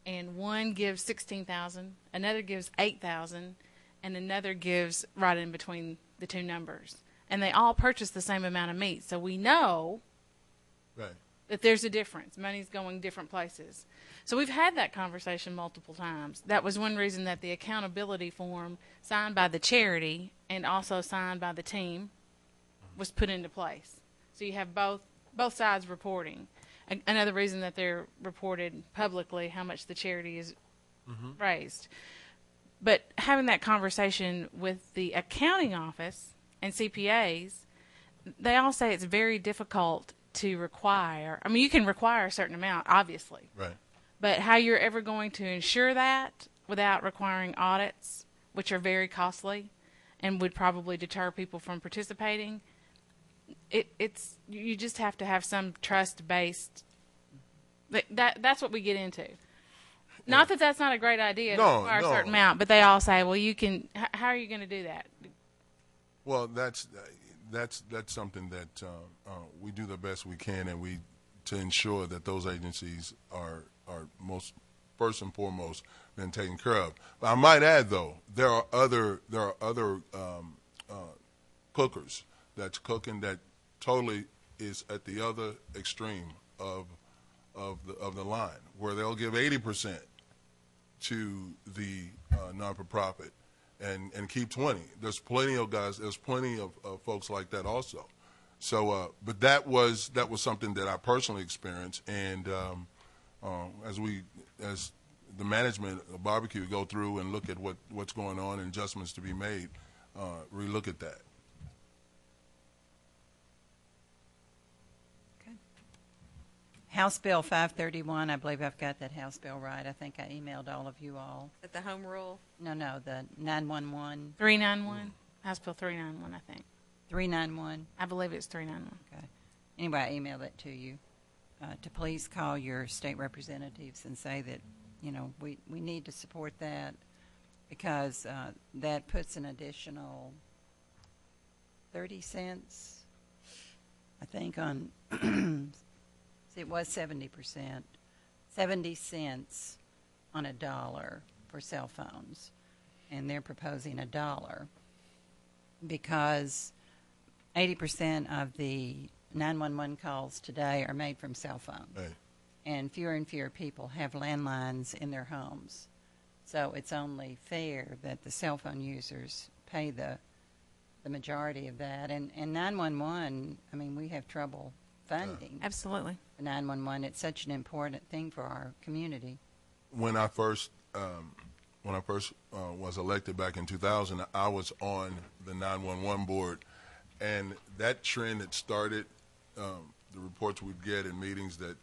and one gives sixteen thousand, another gives eight thousand, and another gives right in between the two numbers, and they all purchase the same amount of meat. So we know Right. That there's a difference. Money's going different places. So we've had that conversation multiple times. That was one reason that the accountability form signed by the charity and also signed by the team was put into place. So you have both both sides reporting. A- Another reason that they're reported publicly how much the charity is mm-hmm. raised. But having that conversation with the accounting office and CPAs, they all say it's very difficult to require. I mean, you can require a certain amount, obviously, Right. but how you're ever going to ensure that without requiring audits, which are very costly and would probably deter people from participating, it, it's you just have to have some trust based. That, that that's what we get into. Not that that's not a great idea to No, require no. a certain amount, but they all say, well, you can. How are you going to do that? Well, that's that's that's something that uh, uh, we do the best we can, and we to ensure that those agencies are are most first and foremost been taken care of. But I might add, though, there are other there are other um, uh, cookers that's cooking that totally is at the other extreme of of the of the line, where they'll give eighty percent to the uh, non-for-profit and and keep 20 there's plenty of guys there's plenty of, of folks like that also. So uh, but that was that was something that i personally experienced. And um, uh, as we as the management of barbecue go through and look at what what's going on and adjustments to be made uh, relook at that House Bill 531, I believe I've got that House Bill right. I think I emailed all of you all. At the home rule, No, no, the 911, Three nine one House Bill three nine one, I think. 391. I believe it's three nine one. Okay. Anyway, I emailed it to you, uh, to please call your state representatives and say that, you know, we, we need to support that because uh, that puts an additional 30 cents, I think, on, see, <clears throat> it was 70%, 70 cents on a dollar for cell phones. And they're proposing a dollar because 80% of the 911 calls today are made from cell phones. hey And fewer and fewer people have landlines in their homes. So it's only fair that the cell phone users pay the the majority of that. And, and 911, I mean, we have trouble funding Absolutely. for 911. It's such an important thing for our community. when I first um, when I first uh, was elected back in 2000, I was on the 911 board, and that trend had started. Um, the reports we'd get in meetings that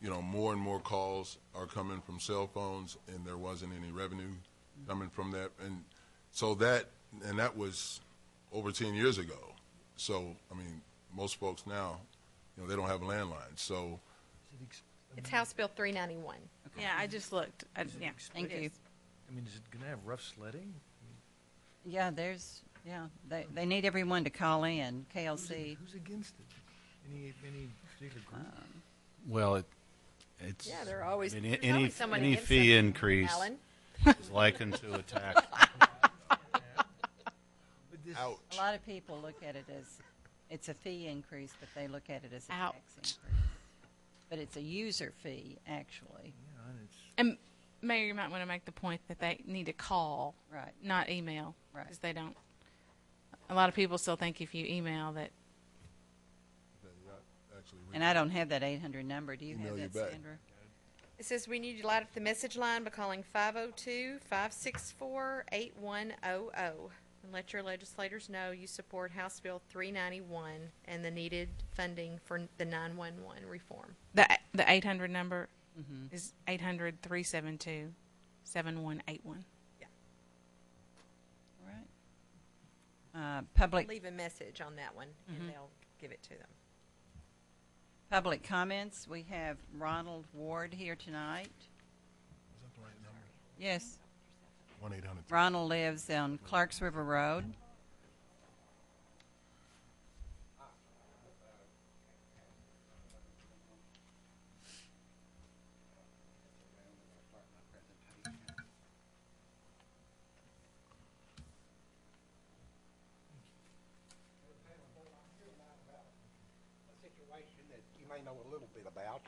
you know more and more calls are coming from cell phones, and there wasn't any revenue coming from that, and so that and that was over 10 years ago. So I mean, most folks now, you know, they don't have landlines, so. it's House Bill 391. Yeah, I just looked. I, yeah. Thank you. I mean, is it going to have rough sledding? Yeah, there's, yeah, they, they need everyone to call in. Who's, KLC. who's against it? Any any particular group? Um, well, it, it's. Yeah, there are always, I mean, there's any, always someone any against fee something, increase Alan. is likened to a tax. <laughs> But this- Ouch. A lot of people look at it as, it's a fee increase, but they look at it as a Ouch. tax increase. But it's a user fee, actually. Yeah, and it's, And Mayor, you might want to make the point that they need to call, Right. not email, Right. because they don't. A lot of people still think if you email that Actually, And I don't have that 800 number. Do you Email have you that, back. Sandra? It says we need you to light up the message line by calling 502 564 8100 and let your legislators know you support House Bill 391 and the needed funding for the 911 reform. the the 800 number Mm-hmm. is 800 372 7181. All right. Uh, public, Leave a message on that one and they'll give it to them. public comments. We have Ronald Ward here tonight. Is that the right number? Yes. One eight hundred. Ronald lives on Clarks River Road. a situation that you may know a little bit about,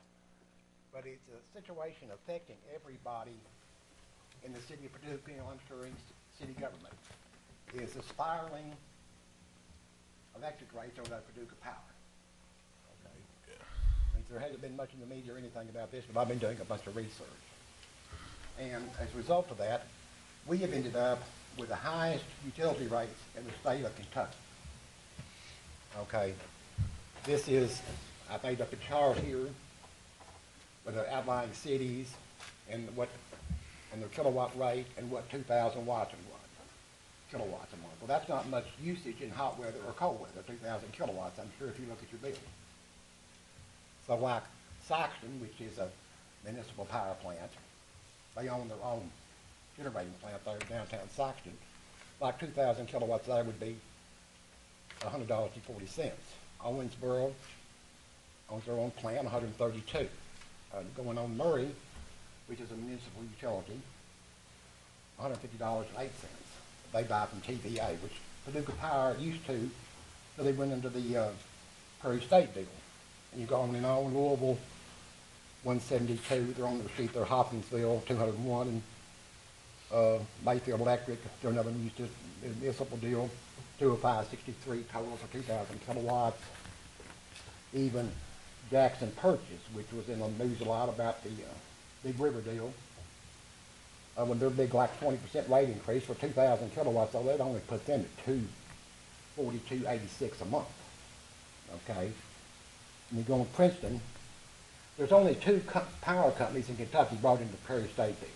but it's a situation affecting everybody in the city of Paducah and I'm sure in c- city government, is the spiraling electric rates over at Paducah Power. Okay? And there hasn't been much in the media or anything about this, but I've been doing a bunch of research. And as a result of that, we have ended up with the highest utility rates in the state of Kentucky. Okay, this is, I made up a chart here with the outlying cities and what, and their kilowatt rate and what two thousand watts and what, kilowatts a month. Well, that's not much usage in hot weather or cold weather, two thousand kilowatts, I'm sure if you look at your bill. So like Sikeston, which is a municipal power plant, they own their own generating plant there downtown Sikeston. Like two thousand kilowatts there would be hundred dollars and forty cents. Owensboro owns their own plant, hundred and thirty-two. Uh, going on Murray, which is a municipal utility, hundred and fifty dollars and eight cents. They buy from TVA, which Paducah Power used to, so they went into the, uh, Prairie State deal. And you go on and on, Louisville, one seventy-two, they're on the sheet, they're Hopkinsville, two hundred and one, and, uh, Mayfield Electric, they're another municipal deal, two oh five sixty-three total for two thousand kilowatts. Even Jackson Purchase, which was in the news a lot about the, uh, Big River deal, uh, when their big like twenty percent rate increase for two thousand kilowatts, so that only puts them at two forty-two eighty-six a month. Okay? And you go in Princeton, there's only two co- power companies in Kentucky brought into the Prairie State deal.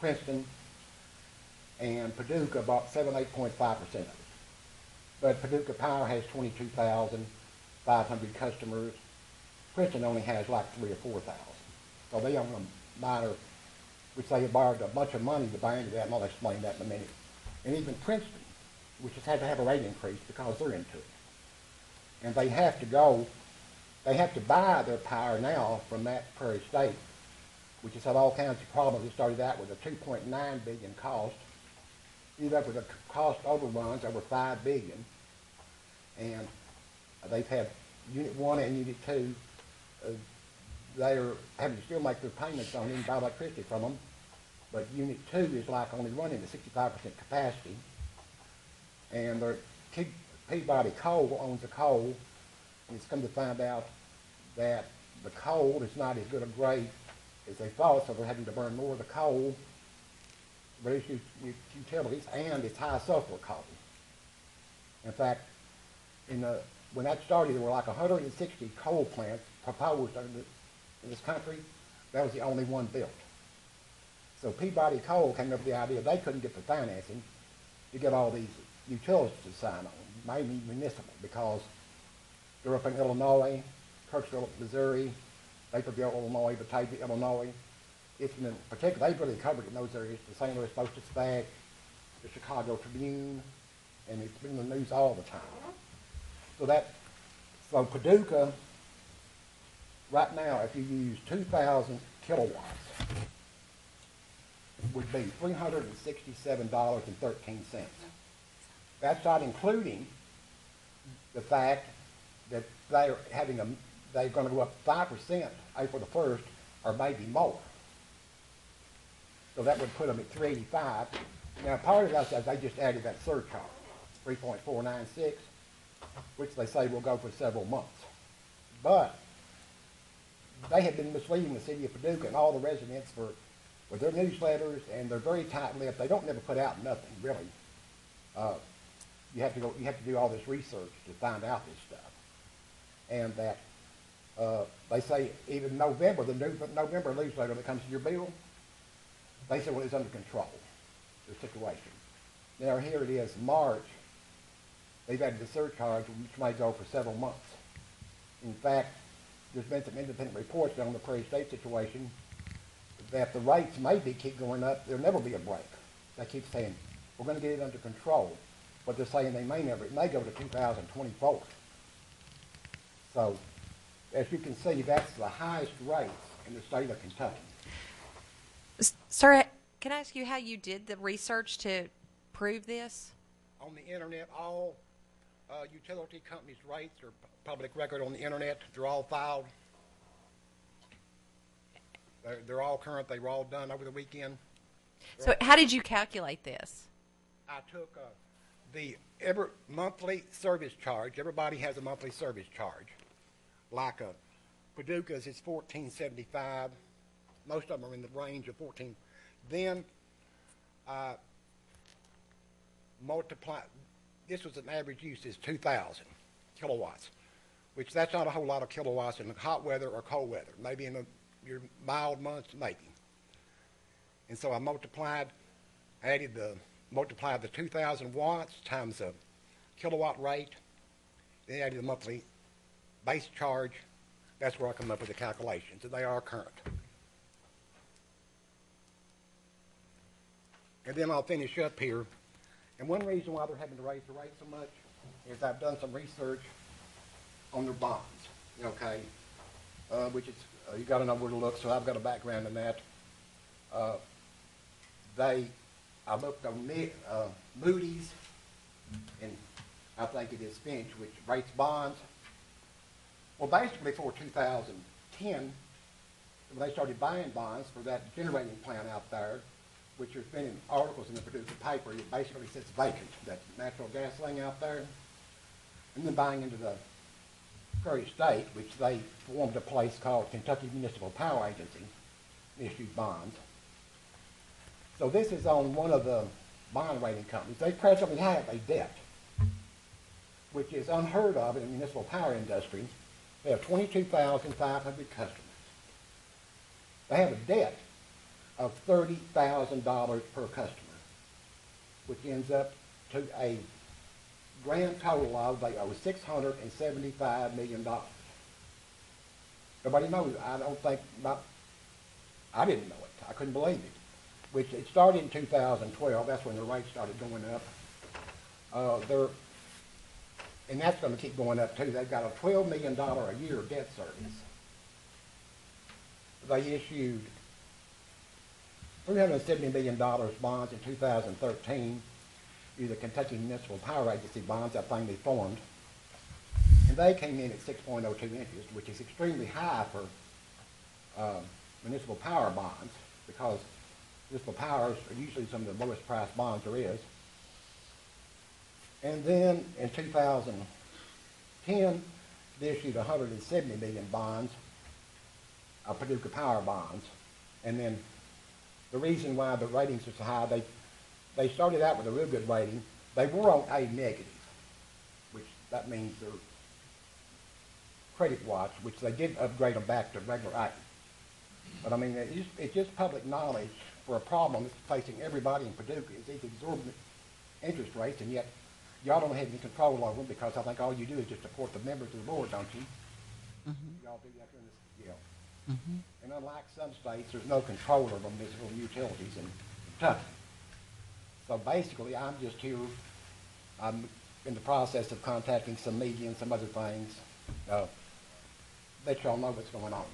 Princeton and Paducah bought seven, eight point five percent of it. But Paducah Power has twenty-two thousand five hundred customers. Princeton only has like three or four thousand. So they own a minor, which they borrowed a bunch of money to buy into that, and I'll explain that in a minute. And even Princeton, which has had to have a rate increase because they're into it. And they have to go, they have to buy their power now from that Prairie State, which has had all kinds of problems. It started out with a two point nine billion cost, ended up with a cost overruns over five billion. And they've had unit one and unit two, uh, they're having to still make their payments on and buy electricity from them. But unit two is like only running at sixty-five percent capacity. And their Pe- Peabody Coal owns the coal, and it's come to find out that the coal is not as good a grade as they thought, so they're having to burn more of the coal, reduce utilities, and it's high sulfur coal. In fact, in the, when that started, there were like hundred and sixty coal plants proposed the, in this country. That was the only one built. So Peabody Coal came up with the idea they couldn't get the financing to get all these utilities to sign on, mainly municipal, because they're up in Illinois, Kirksville, Missouri, Naperville, Illinois, Batavia, Illinois. It's in particular, they've really covered in those areas, the St. Louis Post-Dispatch, the Chicago Tribune, and it's been in the news all the time. So that, so Paducah, right now, if you use two thousand kilowatts, it would be three hundred and sixty-seven dollars and thirteen cents. That's not including the fact that they're having a, they're gonna go up five percent April the first, or maybe more. So that would put them at three eighty-five. Now, part of that is they just added that surcharge, three point four nine six, which they say will go for several months. But they have been misleading the city of Paducah and all the residents for, with their newsletters, and they're very tight-lipped. They don't never put out nothing, really. Uh, you have to go, you have to do all this research to find out this stuff. And that, uh, they say even November, the new, November newsletter that comes to your bill, they say, well, it's under control, the situation. Now, here it is, March, they've added the surcharge, which may go for several months. In fact, there's been some independent reports on the Prairie State situation that the rates maybe keep going up. There'll never be a break. They keep saying, we're going to get it under control. But they're saying they may never, it may go to 2024. So, as you can see, that's the highest rates in the state of Kentucky. Sir, eh, can I ask you how you did the research to prove this? On the internet, all uh, utility companies' rights are pu- public record on the internet. They're all filed. They're, they're all current. They were all done over the weekend. So, how did you calculate this? I took uh, the every monthly service charge. Everybody has a monthly service charge. Like a Paducah's is fourteen seventy five. Most of them are in the range of fourteen. Then uh, multiply, this was an average use is 2,000 kilowatts, which that's not a whole lot of kilowatts in the hot weather or cold weather. Maybe in the, your mild months, maybe. And so I multiplied, added the, multiplied the 2,000 watts times the kilowatt rate, then added the monthly base charge. That's where I come up with the calculations, and they are current. And then I'll finish up here. And one reason why they're having to raise the rate so much is I've done some research on their bonds, okay? Uh, which is, uh, you gotta know where to look, so I've got a background in that. Uh, they, I looked on uh, Moody's, and I think it is Fitch, which rates bonds. Well, basically for 2010, when they started buying bonds for that generating plant out there, which there's been in articles in the Paducah paper, it basically sits vacant, that natural gas thing out there. And then buying into the Prairie State, which they formed a place called Kentucky Municipal Power Agency, issued bonds. So this is on one of the bond rating companies. They presently have a debt, which is unheard of in the municipal power industry. They have 22,500 customers. They have a debt of $30,000 per customer, which ends up to a grand total of they owe $675 million. Nobody knows. I don't think, I didn't know it. I couldn't believe it. Which it started in 2012. That's when the rates started going up. Uh, they're, and that's going to keep going up too. They've got a $12 million a year debt service. They issued $370 million bonds in 2013, the Kentucky Municipal Power Agency bonds, that they formed. And they came in at 6.02 interest, which is extremely high for uh, municipal power bonds because municipal powers are usually some of the lowest priced bonds there is. And then in 2010, they issued 170 million bonds, uh, Paducah Power bonds. And then the reason why the ratings are so high, they, they started out with a real good rating. They were on A negative, which that means they're credit watch, which they did upgrade them back to regular A. But I mean, it's just, it's just public knowledge for a problem that's facing everybody in Paducah is these exorbitant interest rates, and yet y'all don't have any control over them because I think all you do is just support the members of the board, don't you? Mm-hmm. Y'all do that during this, yeah. Mm-hmm. And unlike some states, there's no control over municipal utilities in Kentucky. So basically, I'm just here, I'm in the process of contacting some media and some other things, uh, let y'all know what's going on.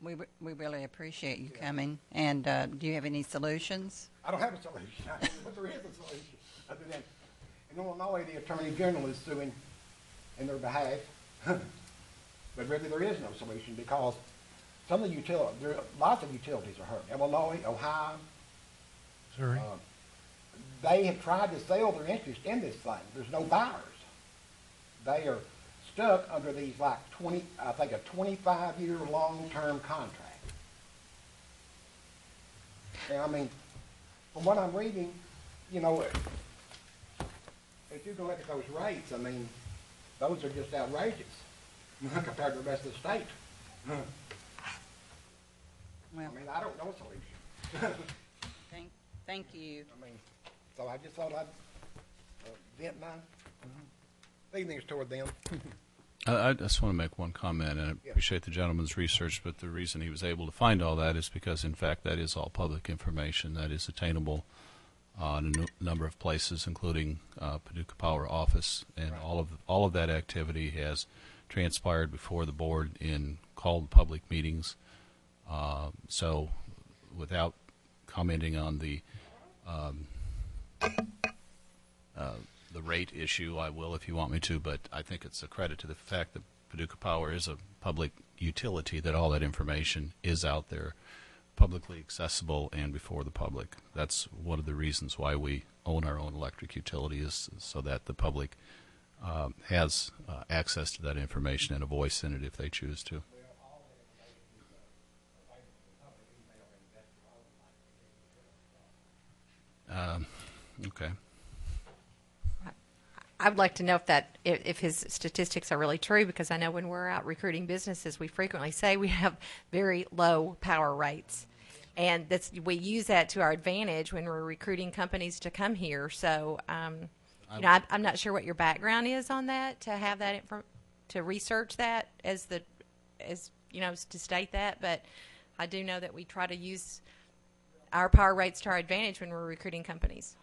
We, we, we really appreciate you coming. And uh, do you have any solutions? I don't have a solution, <laughs> but there is a solution. Other than, in Illinois, the Attorney General is suing in their behalf. <laughs> But really, there is no solution because some of the util, there, are lots of utilities are hurt. Illinois, Ohio, Sorry. uh, they have tried to sell their interest in this thing. There's no buyers. They are stuck under these like 20, I think a 25 year long term contract. And I mean, from what I'm reading, you know, if you go look at those rates, I mean, those are just outrageous compared to the rest of the state. Well, I mean, I don't know a solution. <laughs> thank, thank you. I mean, so I just thought I'd uh, vent my feelings toward them. <laughs> I, I just want to make one comment, and I Yeah. appreciate the gentleman's research, but the reason he was able to find all that is because, in fact, that is all public information that is attainable uh, in a nu- number of places, including uh, Paducah Power Office, and all of all of that activity has transpired before the board in called public meetings. Uh, so, without commenting on the um, uh, the rate issue, I will if you want me to, but I think it's a credit to the fact that Paducah Power is a public utility, that all that information is out there, publicly accessible and before the public. That's one of the reasons why we own our own electric utility, is so that the public uh, has uh, access to that information and a voice in it if they choose to. Um, okay. I would like to know if that if, if, his statistics are really true because I know when we're out recruiting businesses, we frequently say we have very low power rates, and that's we use that to our advantage when we're recruiting companies to come here. So um, you know, I, I'm not sure what your background is on that to have that info, to research that as the as you know to state that, but I do know that we try to use our power rates to our advantage when we're recruiting companies.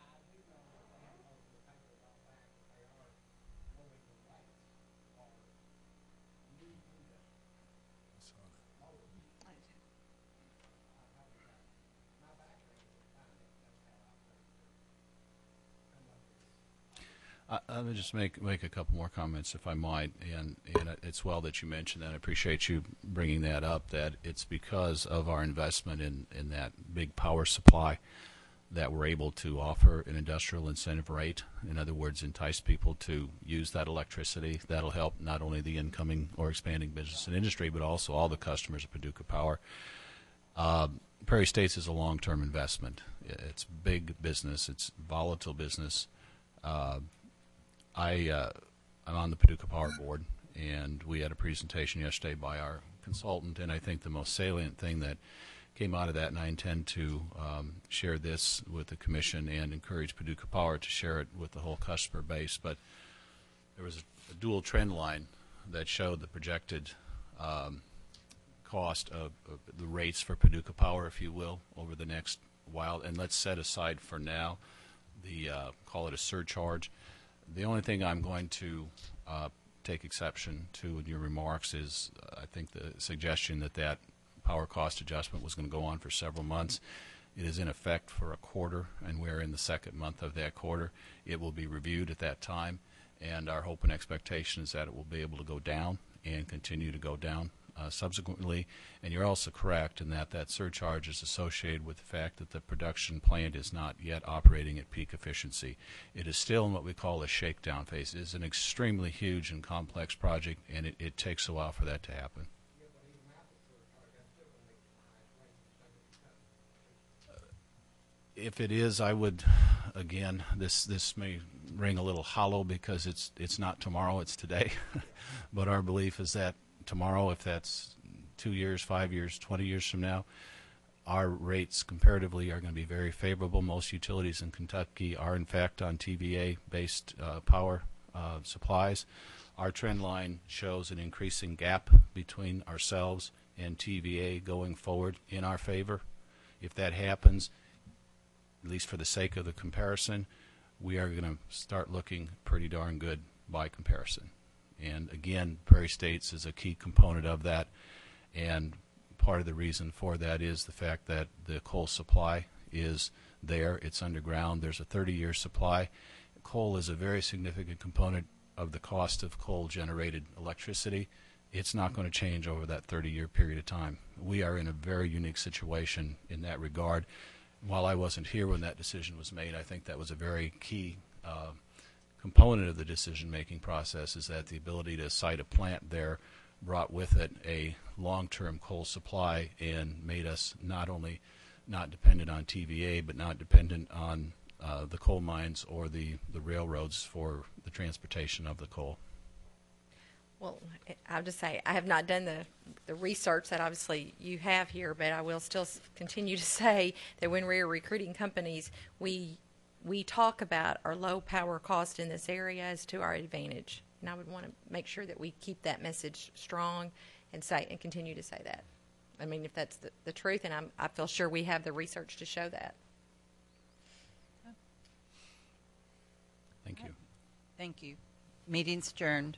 I, me just make make a couple more comments, if I might, and and it's well that you mentioned that. I appreciate you bringing that up. That it's because of our investment in in that big power supply that we're able to offer an industrial incentive rate. In other words, entice people to use that electricity. That'll help not only the incoming or expanding business and industry, but also all the customers of Paducah Power. Um, Prairie States is a long-term investment. It's big business. It's volatile business. Uh, I uh, I'm on the Paducah Power Board, and we had a presentation yesterday by our consultant, and I think the most salient thing that came out of that, and I intend to um, share this with the commission and encourage Paducah Power to share it with the whole customer base. But there was a, a dual trend line that showed the projected um, cost of, of the rates for Paducah Power, if you will, over the next while. And let's set aside for now the uh, call it a surcharge. The only thing I'm going to uh, take exception to in your remarks is uh, I think the suggestion that that power cost adjustment was going to go on for several months. It is in effect for a quarter, and we're in the second month of that quarter. It will be reviewed at that time, and our hope and expectation is that it will be able to go down and continue to go down uh, subsequently. And you're also correct in that that surcharge is associated with the fact that the production plant is not yet operating at peak efficiency. It is still in what we call a shakedown phase. It is an extremely huge and complex project, and it, it takes a while for that to happen. if it is, I would, again, this this may ring a little hollow because it's it's not tomorrow, it's today. <laughs> but our belief is that tomorrow, if that's two years, five years, twenty years from now, our rates comparatively are going to be very favorable. Most utilities in Kentucky are, in fact, on TVA-based uh, power uh, supplies. Our trend line shows an increasing gap between ourselves and TVA going forward in our favor. If that happens, at least for the sake of the comparison, we are going to start looking pretty darn good by comparison. And again, Prairie States is a key component of that. And part of the reason for that is the fact that the coal supply is there, it's underground, there's a 30 year supply. Coal is a very significant component of the cost of coal generated electricity. It's not going to change over that 30 year period of time. We are in a very unique situation in that regard while I wasn't here when that decision was made, I think that was a very key uh, component of the decision-making process is that the ability to site a plant there brought with it a long-term coal supply and made us not only not dependent on TVA, but not dependent on uh, the coal mines or the, the railroads for the transportation of the coal. Well, I'll just say I have not done the, the research that obviously you have here, but I will still continue to <laughs> say that when we're recruiting companies, we we talk about our low power cost in this area as to our advantage, and I would want to make sure that we keep that message strong and say and continue to say that. I mean, if that's the, the truth, and I'm, I feel sure we have the research to show that. Thank you. Thank you. Meeting's adjourned.